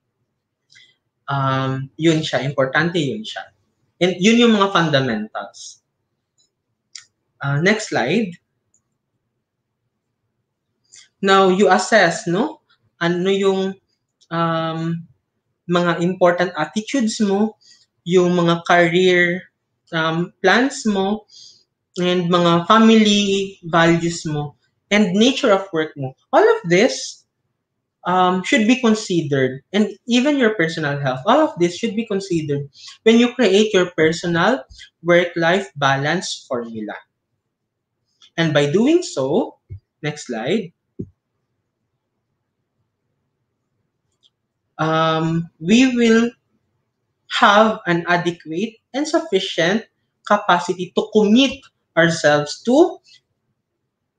Um yun siya importante yun siya. And yun yung mga fundamentals. Uh, next slide. Now you assess no? Ano yung um, mga important attitudes mo yung mga career um, plans mo and mga family values mo and nature of work mo. All of this um, should be considered and even your personal health. All of this should be considered when you create your personal work-life balance formula. And by doing so, next slide, um, we will have an adequate and sufficient capacity to commit ourselves to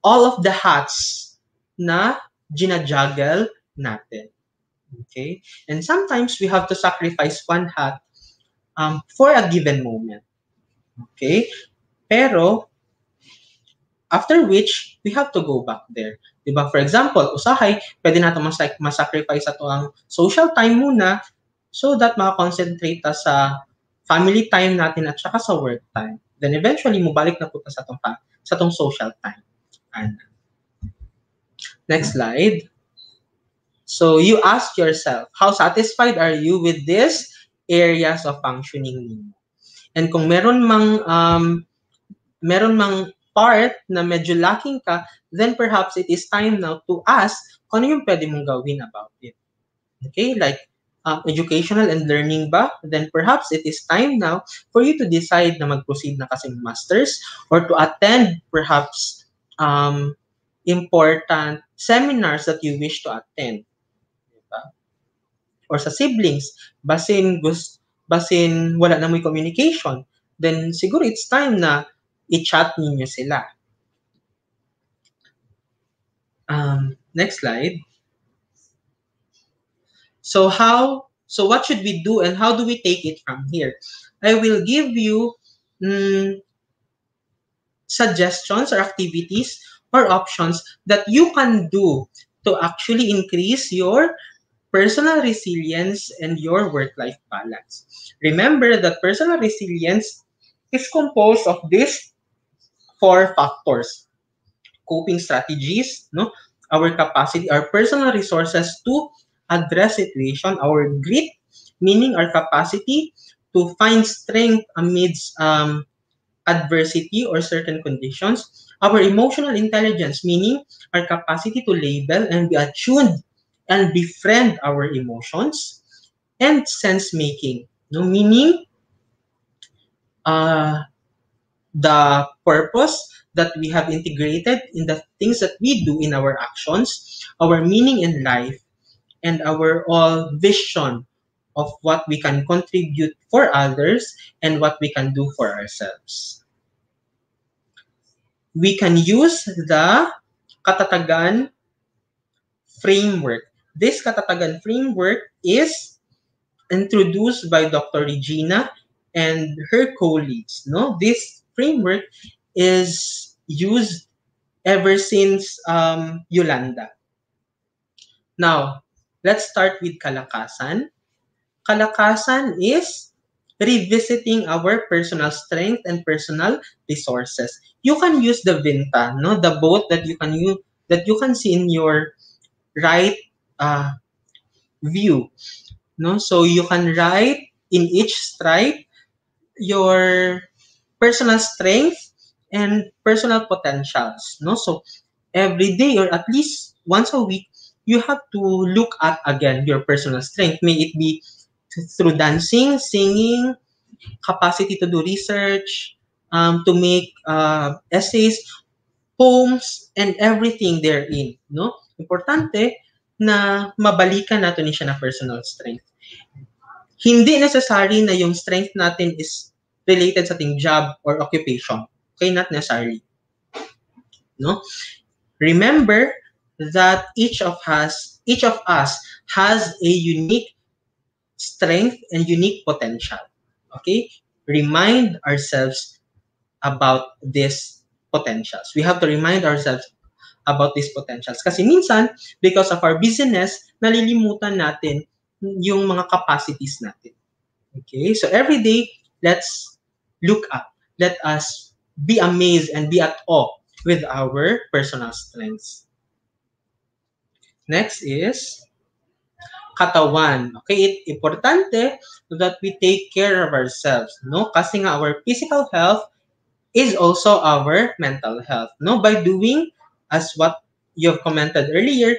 all of the hats na ginajuggle natin. Okay? And sometimes we have to sacrifice one hat um, for a given moment. Okay? Pero, after which, we have to go back there. Diba? For example, usahay, pwede natin mas masacrifice ato ang social time muna so that makakonsentrate ta sa family time natin at saka sa work time. Then eventually, mubalik na po ta sa tong, sa tong social time. And, next slide. So you ask yourself, how satisfied are you with these areas of functioning ninyo? And kung meron mang um, meron mang part na medyo lacking ka, then perhaps it is time now to ask ano yung pwede mong gawin about it. Okay, like um, educational and learning ba? Then perhaps it is time now for you to decide na mag-proceed na kasi masters or to attend perhaps um, important seminars that you wish to attend. Diba? Or sa siblings, basin, gus, basin wala na may communication, then siguro it's time na i-chat ninyo sila. Um, next slide. So how, so what should we do and how do we take it from here? I will give you mm, suggestions or activities or options that you can do to actually increase your personal resilience and your work-life balance. Remember that personal resilience is composed of these four factors. Coping strategies, no? our capacity, our personal resources to address situation, our grit, meaning our capacity to find strength amidst um, adversity or certain conditions, our emotional intelligence, meaning our capacity to label and be attuned and befriend our emotions, and sense making, no? Meaning uh, the purpose that we have integrated in the things that we do in our actions, our meaning in life, and our all vision of what we can contribute for others and what we can do for ourselves. We can use the Katatagan framework. This Katatagan framework is introduced by Dr. Regina and her colleagues. No, this framework is used ever since um, Yolanda. Now, let's start with kalakasan. Kalakasan is revisiting our personal strength and personal resources. You can use the vinta, no, the boat that you can use that you can see in your right uh, view, no. So you can write in each stripe your personal strength and personal potentials, no. So every day or at least once a week, you have to look at again your personal strength. May it be through dancing, singing, capacity to do research, um, to make uh, essays, poems, and everything therein. No? Importante na mabalikan natin siya na personal strength. Hindi necessary na yung strength natin is related sa ating job or occupation. Okay, not necessarily. No? Remember that each of us, each of us has a unique strength and unique potential. Okay? Remind ourselves about these potentials. We have to remind ourselves about these potentials. Kasi minsan, because of our busyness, nalilimutan natin yung mga capacities natin. Okay? So every day, let's look up. Let us be amazed and be at awe with our personal strengths. Next is katawan. Okay, it importante that we take care of ourselves, no? Kasi nga our physical health is also our mental health, no? By doing as what you've commented earlier,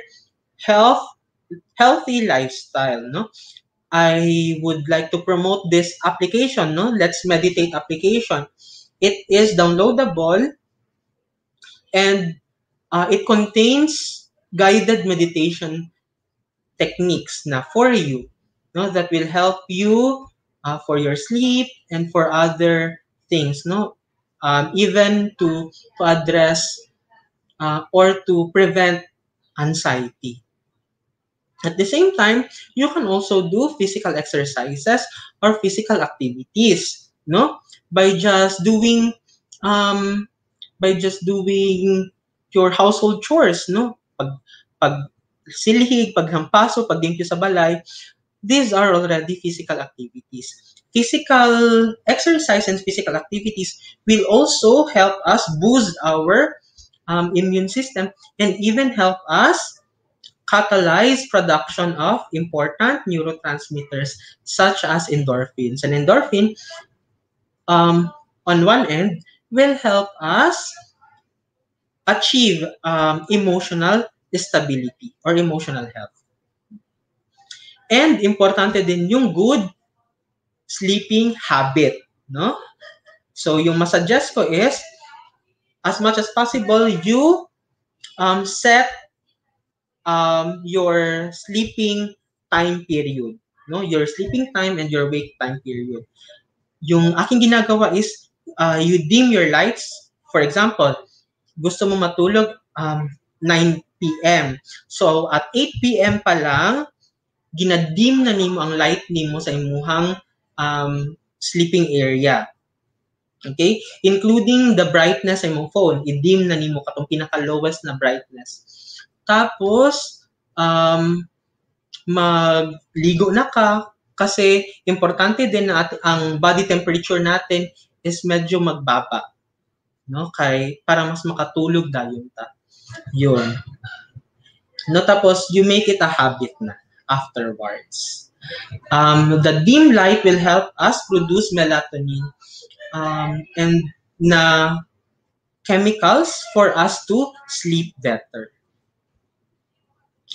health healthy lifestyle, no? I would like to promote this application, no? Let's meditate application. It is downloadable and uh, it contains guided meditation techniques na for you no that will help you uh, for your sleep and for other things no. Um, even to to address uh, or to prevent anxiety. At the same time you can also do physical exercises or physical activities no? By just doing um by just doing your household chores, no? Pag pag silhig, paghampaso, pagdimpyo sa balay, these are already physical activities. Physical exercise and physical activities will also help us boost our um, immune system and even help us catalyze production of important neurotransmitters such as endorphins. And endorphin, um, on one end, will help us achieve um, emotional stability or emotional health. And importante din yung good sleeping habit, no? So yung masuggest ko is as much as possible you um, set um, your sleeping time period, no? Your sleeping time and your wake time period. Yung aking ginagawa is uh, you dim your lights. For example, gusto mo matulog um, 9 p.m. So at 8 p.m. pa lang ginadim na nimo ang light nimo sa imuhang um, sleeping area. Okay? Including the brightness sa imong phone, i-dim na nimo katong pinaka-lowest na brightness. Tapos um, magligo na ka kasi importante din na at, ang body temperature natin is medyo magbaba no? Kay para mas makatulog dayon ta. Yun. No tapos you make it a habit na afterwards. Um, the dim light will help us produce melatonin um, and na chemicals for us to sleep better.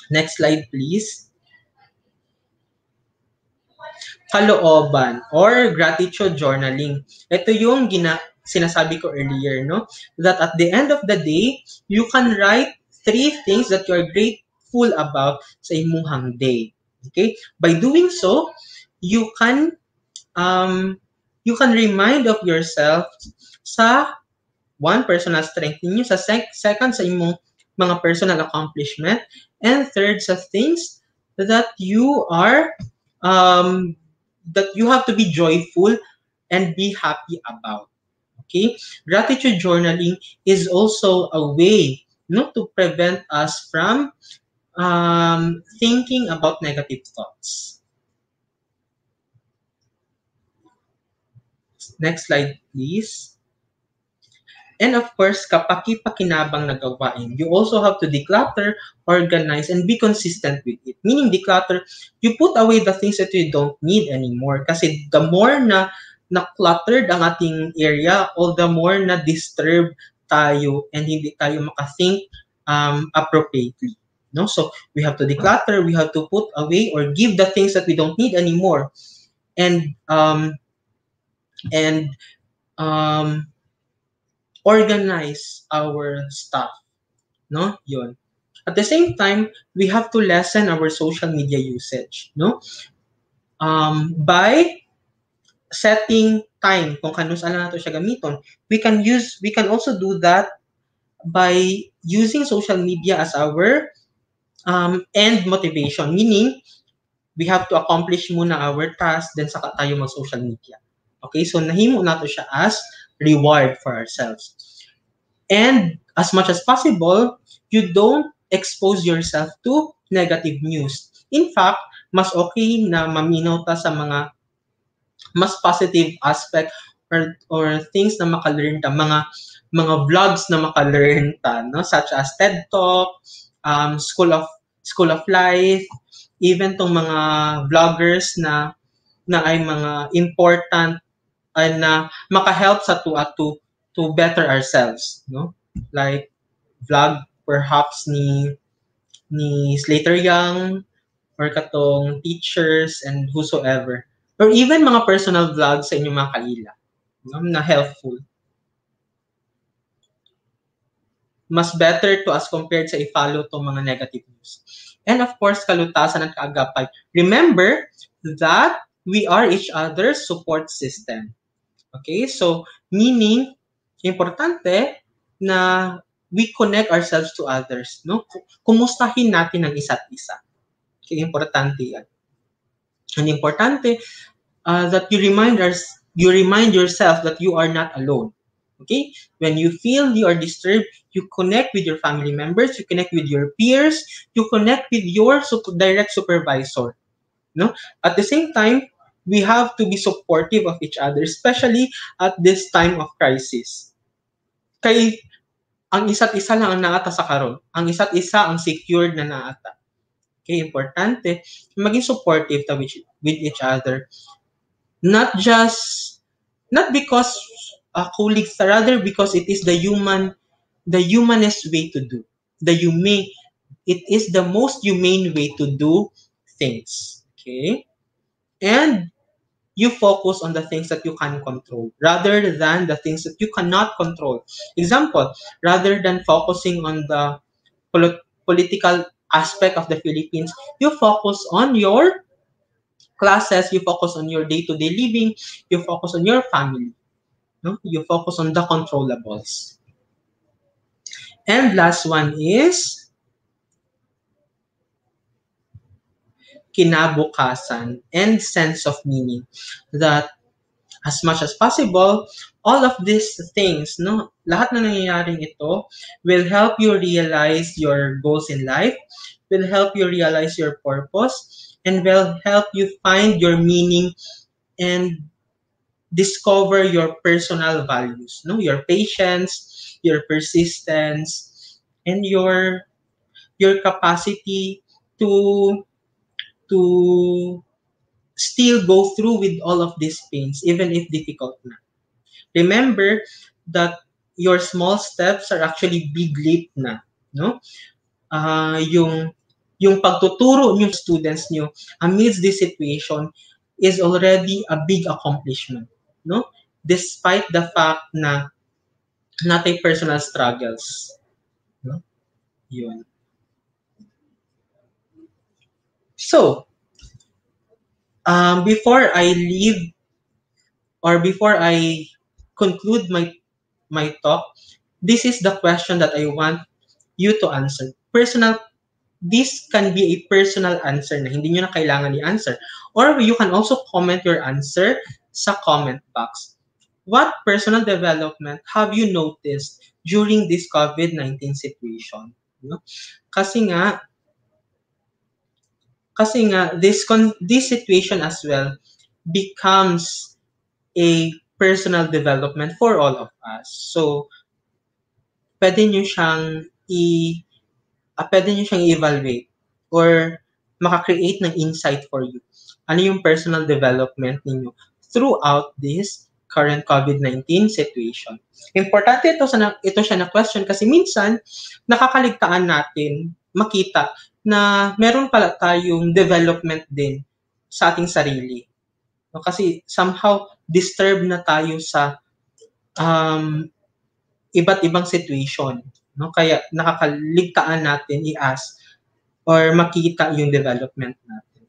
Next slide please kalooban or gratitude journaling ito yung gina sinasabi ko earlier, no? That at the end of the day, you can write three things that you are grateful about sa imuhang day. Okay? By doing so, you can um, you can remind of yourself sa one personal strength ninyo, sa sec- second sa imong mga personal accomplishment, and third sa things that you are um, that you have to be joyful and be happy about. Okay? Gratitude journaling is also a way not to prevent us from um, thinking about negative thoughts. Next slide, please. And of course, kapaki-pakinabang na you also have to declutter, organize, and be consistent with it. Meaning declutter, you put away the things that you don't need anymore. Kasi the more na na cluttered ang ating area, all the more na disturb tayo and hindi tayo makathink um, appropriately. No? So we have to declutter, we have to put away or give the things that we don't need anymore. And um, and um, organize our stuff. No? Yun. At the same time, we have to lessen our social media usage. No? Um, by setting time kung kanus saan nato siya gamiton we can use we can also do that by using social media as our um, end motivation meaning we have to accomplish muna our task then saka tayo mag social media okay so nahimo nato siya as reward for ourselves. And as much as possible you don't expose yourself to negative news. In fact mas okay na maminaw ta sa mga mas positive aspect or or things na maka-learn ta mga mga vlogs na maka-learn ta no? Such as TED Talk um, School of School of Life even tong mga vloggers na na ay mga important ay na maka-help sa to uh, to to better ourselves no like vlog perhaps ni ni Slater Young or katong teachers and whosoever or even mga personal vlogs sa inyong mga kalila no, na helpful. Mas better to as compared sa i-follow to mga negative news. And of course, kalutasan at kaagapay. Remember that we are each other's support system. Okay? So, meaning, importante na we connect ourselves to others. No? Kumustahin natin ang isa't isa. Okay, importante yan. And importante uh, that you remind us you remind yourself that you are not alone. Okay? When you feel you are disturbed, you connect with your family members, you connect with your peers, you connect with your direct supervisor. No? At the same time, we have to be supportive of each other, especially at this time of crisis. Kay ang isa't isa lang ang naata sa karon. Ang isa't isa ang secured na naata. Okay, importante maging supportive ta with, with each other. Not just not because uh, colleagues, rather because it is the human the humanest way to do. The humane it is the most humane way to do things. Okay? And you focus on the things that you can control rather than the things that you cannot control. Example, rather than focusing on the pol- political aspect of the Philippines, you focus on your classes, you focus on your day-to-day living, you focus on your family. No? You focus on the controllables. And last one is kinabukasan and sense of meaning that as much as possible all of these things no lahat na nangyayaring ito will help you realize your goals in life will help you realize your purpose and will help you find your meaning and discover your personal values no your patience your persistence and your your capacity to to still go through with all of these pains, even if difficult na. Remember that your small steps are actually big leap na. No? Uh, yung, yung pagtuturo ng students nyo amidst this situation is already a big accomplishment. No? Despite the fact na natin personal struggles. No? Yun. So, um, before I leave or before I conclude my my talk, this is the question that I want you to answer. Personal, this can be a personal answer na hindi nyo na kailangan i-answer. Or you can also comment your answer sa comment box. What personal development have you noticed during this COVID-19 situation? No? Kasi nga, kasi nga this con this situation as well becomes a personal development for all of us. So pwede niyo siyang i uh, pwede niyo siyang i-evaluate or maka-create ng insight for you. Ano yung personal development ninyo throughout this current COVID-19 situation. Importante ito sa ito siya na question kasi minsan nakakaligtaan natin makita na meron pala tayong development din sa ating sarili. No, kasi somehow disturbed na tayo sa um, iba't ibang situation. No? Kaya nakakaligtaan natin i-ask or makita yung development natin.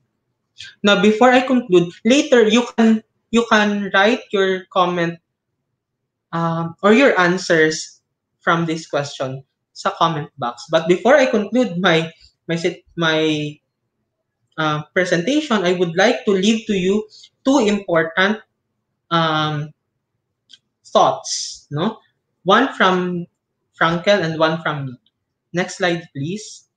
Now, before I conclude, later you can you can write your comment um, or your answers from this question sa comment box. But before I conclude my my my uh, presentation, I would like to leave to you two important um, thoughts. No, one from Frankel and one from me. Next slide, please.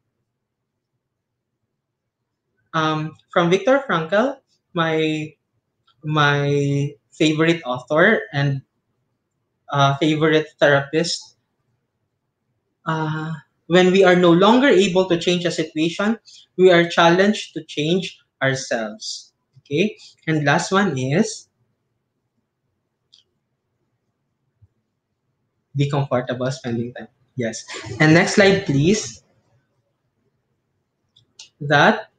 Um, from Viktor Frankl, my my favorite author and uh, favorite therapist. Uh, when we are no longer able to change a situation, we are challenged to change ourselves. Okay? And last one is be comfortable spending time. Yes. And next slide, please. That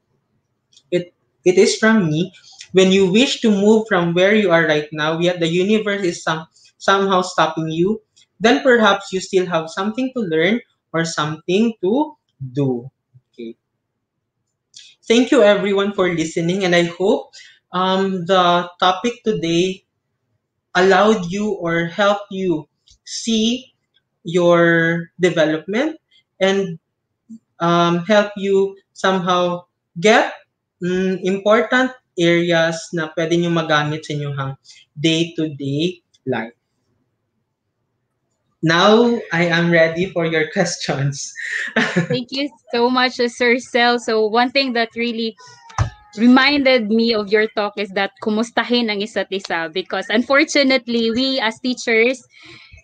it it is from me. When you wish to move from where you are right now, yet the universe is some somehow stopping you, then perhaps you still have something to learn or something to do. Okay. Thank you everyone for listening and I hope um, the topic today allowed you or helped you see your development and um, help you somehow get mm, important areas na pwede nyo magamit sa inyong day-to-day life. Now, I am ready for your questions. Thank you so much, Sir Cel. So one thing that really reminded me of your talk is that kumustahin ang isa't isa because unfortunately, we as teachers,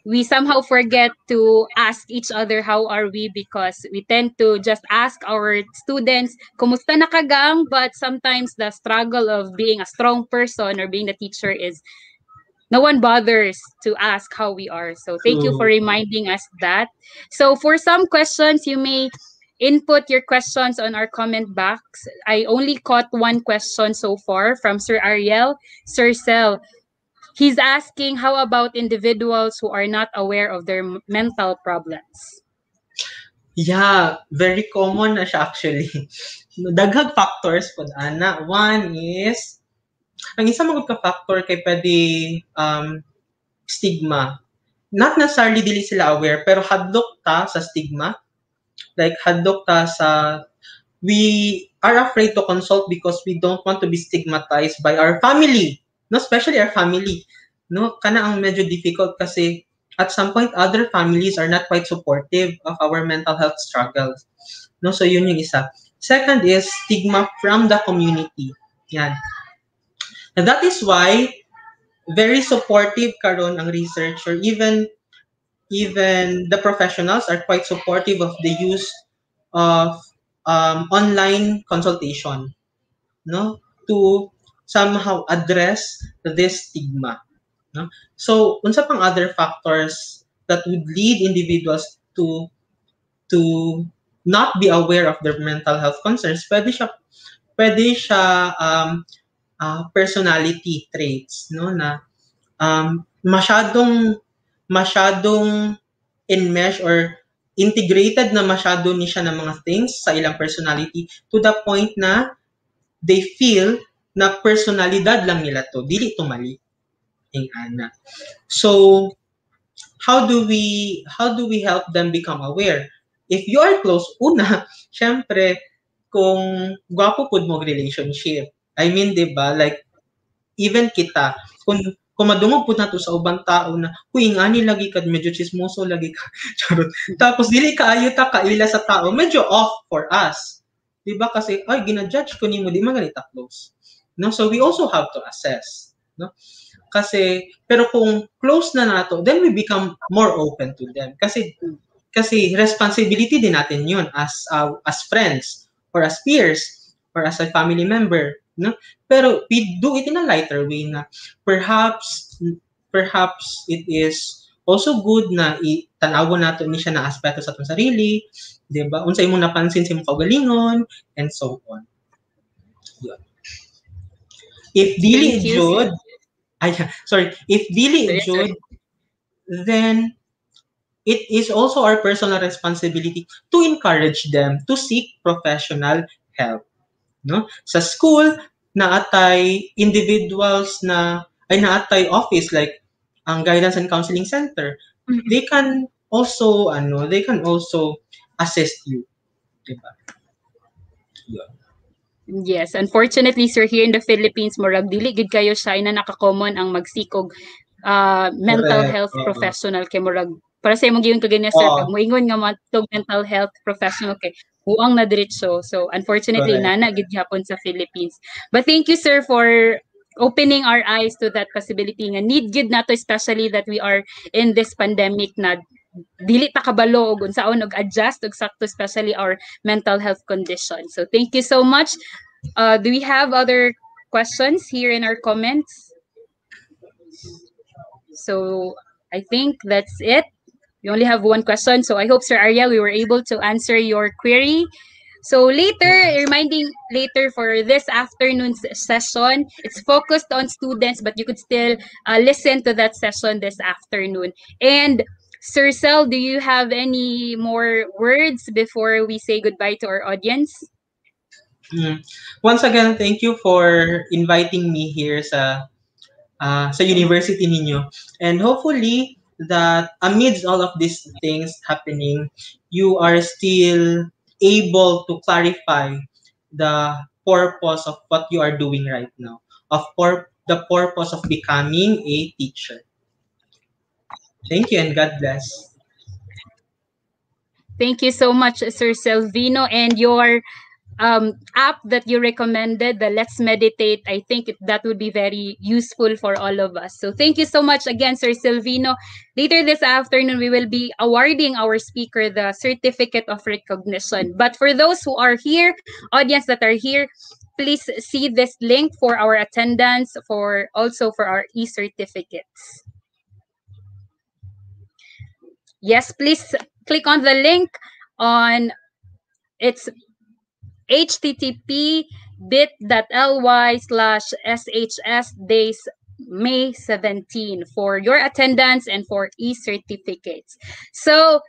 we somehow forget to ask each other how are we because we tend to just ask our students kumusta na kagang but sometimes the struggle of being a strong person or being the teacher is no one bothers to ask how we are. So thank you for reminding us that. So for some questions, you may input your questions on our comment box. I only caught one question so far from Sir Ariel. Sir Cel, he's asking how about individuals who are not aware of their mental problems? Yeah, very common na siya actually. Daghag factors po ana. One is ang isa mga ka-factor kay pwede um, stigma. Not necessarily dili sila aware, pero hadlok ta sa stigma. Like, hadlok ta sa we are afraid to consult because we don't want to be stigmatized by our family. No, especially our family. No, kana ang medyo difficult kasi at some point other families are not quite supportive of our mental health struggles. No, so yun yung isa. Second is stigma from the community. Yan. And that is why very supportive karon ang researcher even even the professionals are quite supportive of the use of um, online consultation no? To somehow address this stigma no? So unsa pang other factors that would lead individuals to to not be aware of their mental health concerns? Pwede siya pwede siya um, uh, personality traits no na um, masyadong masyadong enmesh or integrated na masyado ni siya ng mga things sa ilang personality to the point na they feel na personalidad lang nila to. Dili to mali. Ing ana. So how do we how do we help them become aware? If you are close una syempre kung gwapo pud mo relationship I mean, di ba, like, even kita, kung, kung madungog po na to sa ubang tao na, huy, ngani lagi ka, medyo chismoso lagi ka. Charot. Tapos, dili ka ayo ta kaila sa tao, medyo off for us. Di ba? Kasi, ay, ginajudge ko ni mo, di magalita close. No? So, we also have to assess. No? Kasi, pero kung close na nato, then we become more open to them. Kasi, kasi responsibility din natin yun as uh, as friends or as peers or as a family member no? Pero we do it in a lighter way na perhaps perhaps it is also good na itanawo nato ni siya na aspeto sa atong sarili di ba? Unsay imong napansin sa imong kaugalingon and so on. Yun. if dili jud ay sorry. If dili jud then it is also our personal responsibility to encourage them to seek professional help no sa school naatay individuals na ay naatay office like ang guidance and counseling center mm-hmm. they can also ano they can also assist you diba yeah. Yes, unfortunately sir here in the Philippines murag dili gid kayo siya na naka-common ang magsikog uh, mental Correct. health uh-huh. professional kay murag para sa imong giyon kaganya sir uh, pag moingon nga matog mental health professional kay huang na diretso. So unfortunately Correct. nana gid gyapon sa Philippines. But thank you sir for opening our eyes to that possibility nga need gid nato especially that we are in this pandemic na dili ta kabalo og unsaon og adjust og sakto especially our mental health condition. So thank you so much. Uh, do we have other questions here in our comments? So I think that's it. We only have one question. So I hope, Sir Arya, we were able to answer your query. So later, reminding later for this afternoon's session, it's focused on students, but you could still uh, listen to that session this afternoon. And Sir Cel, do you have any more words before we say goodbye to our audience? Mm. Once again, thank you for inviting me here sa uh, sa university ninyo. And hopefully, that amidst all of these things happening, you are still able to clarify the purpose of what you are doing right now, of pur- the purpose of becoming a teacher. Thank you and God bless. Thank you so much, Sir Selvino, and your um, app that you recommended, the Let's Meditate. I think that would be very useful for all of us. So thank you so much again, Sir Silvino. Later this afternoon, we will be awarding our speaker the certificate of recognition. But for those who are here, audience that are here, please see this link for our attendance, for also for our e-certificates. Yes, please click on the link on it's http bit.ly slash shs days May 17 for your attendance and for e-certificates. So,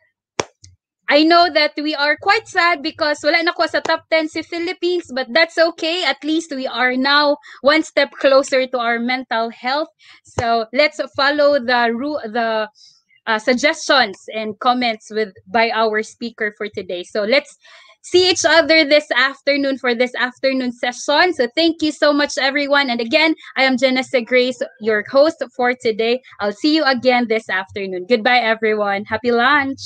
I know that we are quite sad because wala na ko sa top 10 si Philippines, but that's okay. At least we are now one step closer to our mental health. So, let's follow the the uh, suggestions and comments with by our speaker for today. So, let's see each other this afternoon for this afternoon session. So thank you so much, everyone. And again, I am Janessa Grace, your host for today. I'll see you again this afternoon. Goodbye, everyone. Happy lunch.